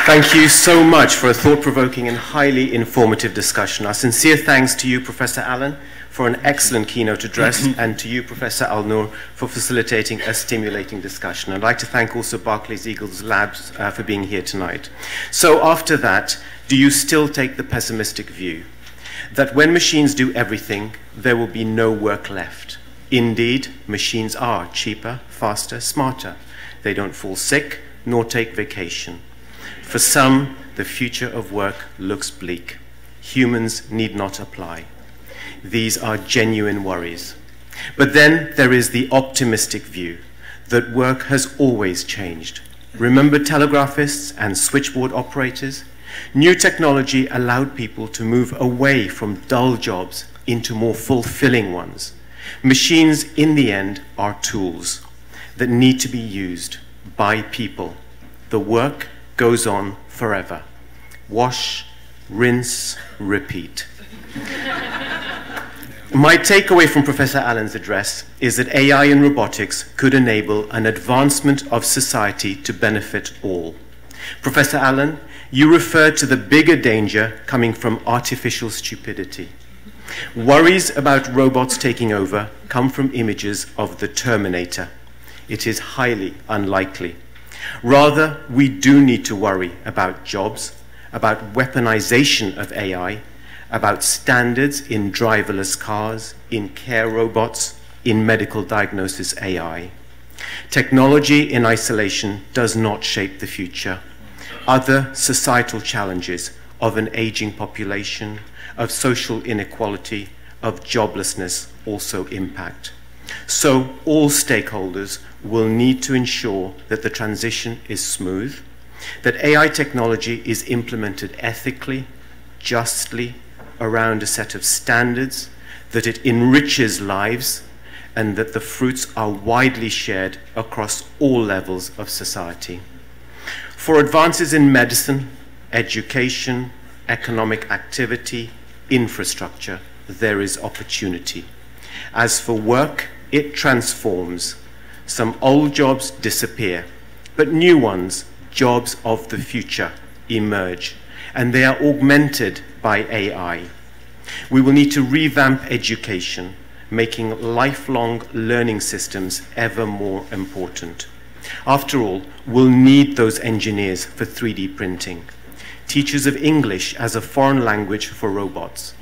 Thank you so much for a thought-provoking and highly informative discussion. Our sincere thanks to you, Professor Alan, for an excellent keynote address, and to you, Professor Alnoor, for facilitating a stimulating discussion. I'd like to thank also Barclays Eagles Labs uh, for being here tonight. So after that, do you still take the pessimistic view that when machines do everything, there will be no work left? Indeed, machines are cheaper, faster, smarter. They don't fall sick nor take vacation. For some, the future of work looks bleak. Humans need not apply. These are genuine worries. But then there is the optimistic view that work has always changed. Remember telegraphists and switchboard operators? New technology allowed people to move away from dull jobs into more fulfilling ones. Machines, in the end, are tools that need to be used by people. The work goes on forever. Wash, rinse, repeat. [LAUGHS] My takeaway from Professor Alan's address is that AI and robotics could enable an advancement of society to benefit all. Professor Allen, you referred to the bigger danger coming from artificial stupidity. Worries about robots taking over come from images of the Terminator. It is highly unlikely. Rather, we do need to worry about jobs, about weaponization of AI, about standards in driverless cars, in care robots, in medical diagnosis AI. Technology in isolation does not shape the future. Other societal challenges of an aging population, of social inequality, of joblessness also impact. So all stakeholders will need to ensure that the transition is smooth, that AI technology is implemented ethically, justly, around a set of standards, that it enriches lives, and that the fruits are widely shared across all levels of society. For advances in medicine, education, economic activity, infrastructure, there is opportunity. As for work, it transforms. Some old jobs disappear, but new ones, jobs of the future, emerge, and they are augmented by AI. We will need to revamp education, making lifelong learning systems ever more important. After all, we'll need those engineers for 3D printing, teachers of English as a foreign language for robots.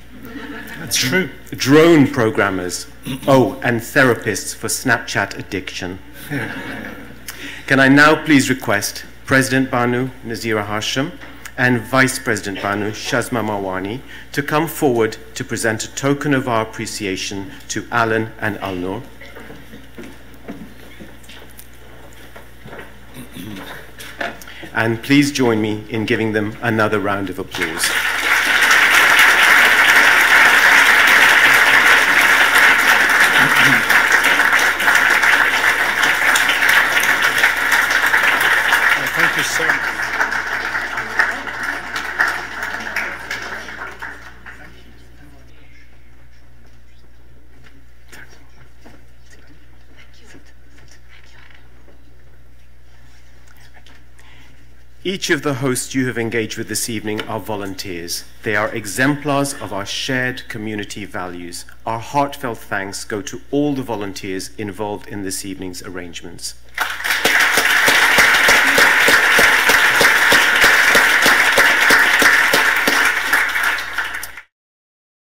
That's true. Drone programmers. Oh, and therapists for Snapchat addiction. Can I now please request President Banu Nazira Hashim and Vice President Banu Shazma Mawani to come forward to present a token of our appreciation to Alan and Alnoor. And please join me in giving them another round of applause. Each of the hosts you have engaged with this evening are volunteers. They are exemplars of our shared community values. Our heartfelt thanks go to all the volunteers involved in this evening's arrangements.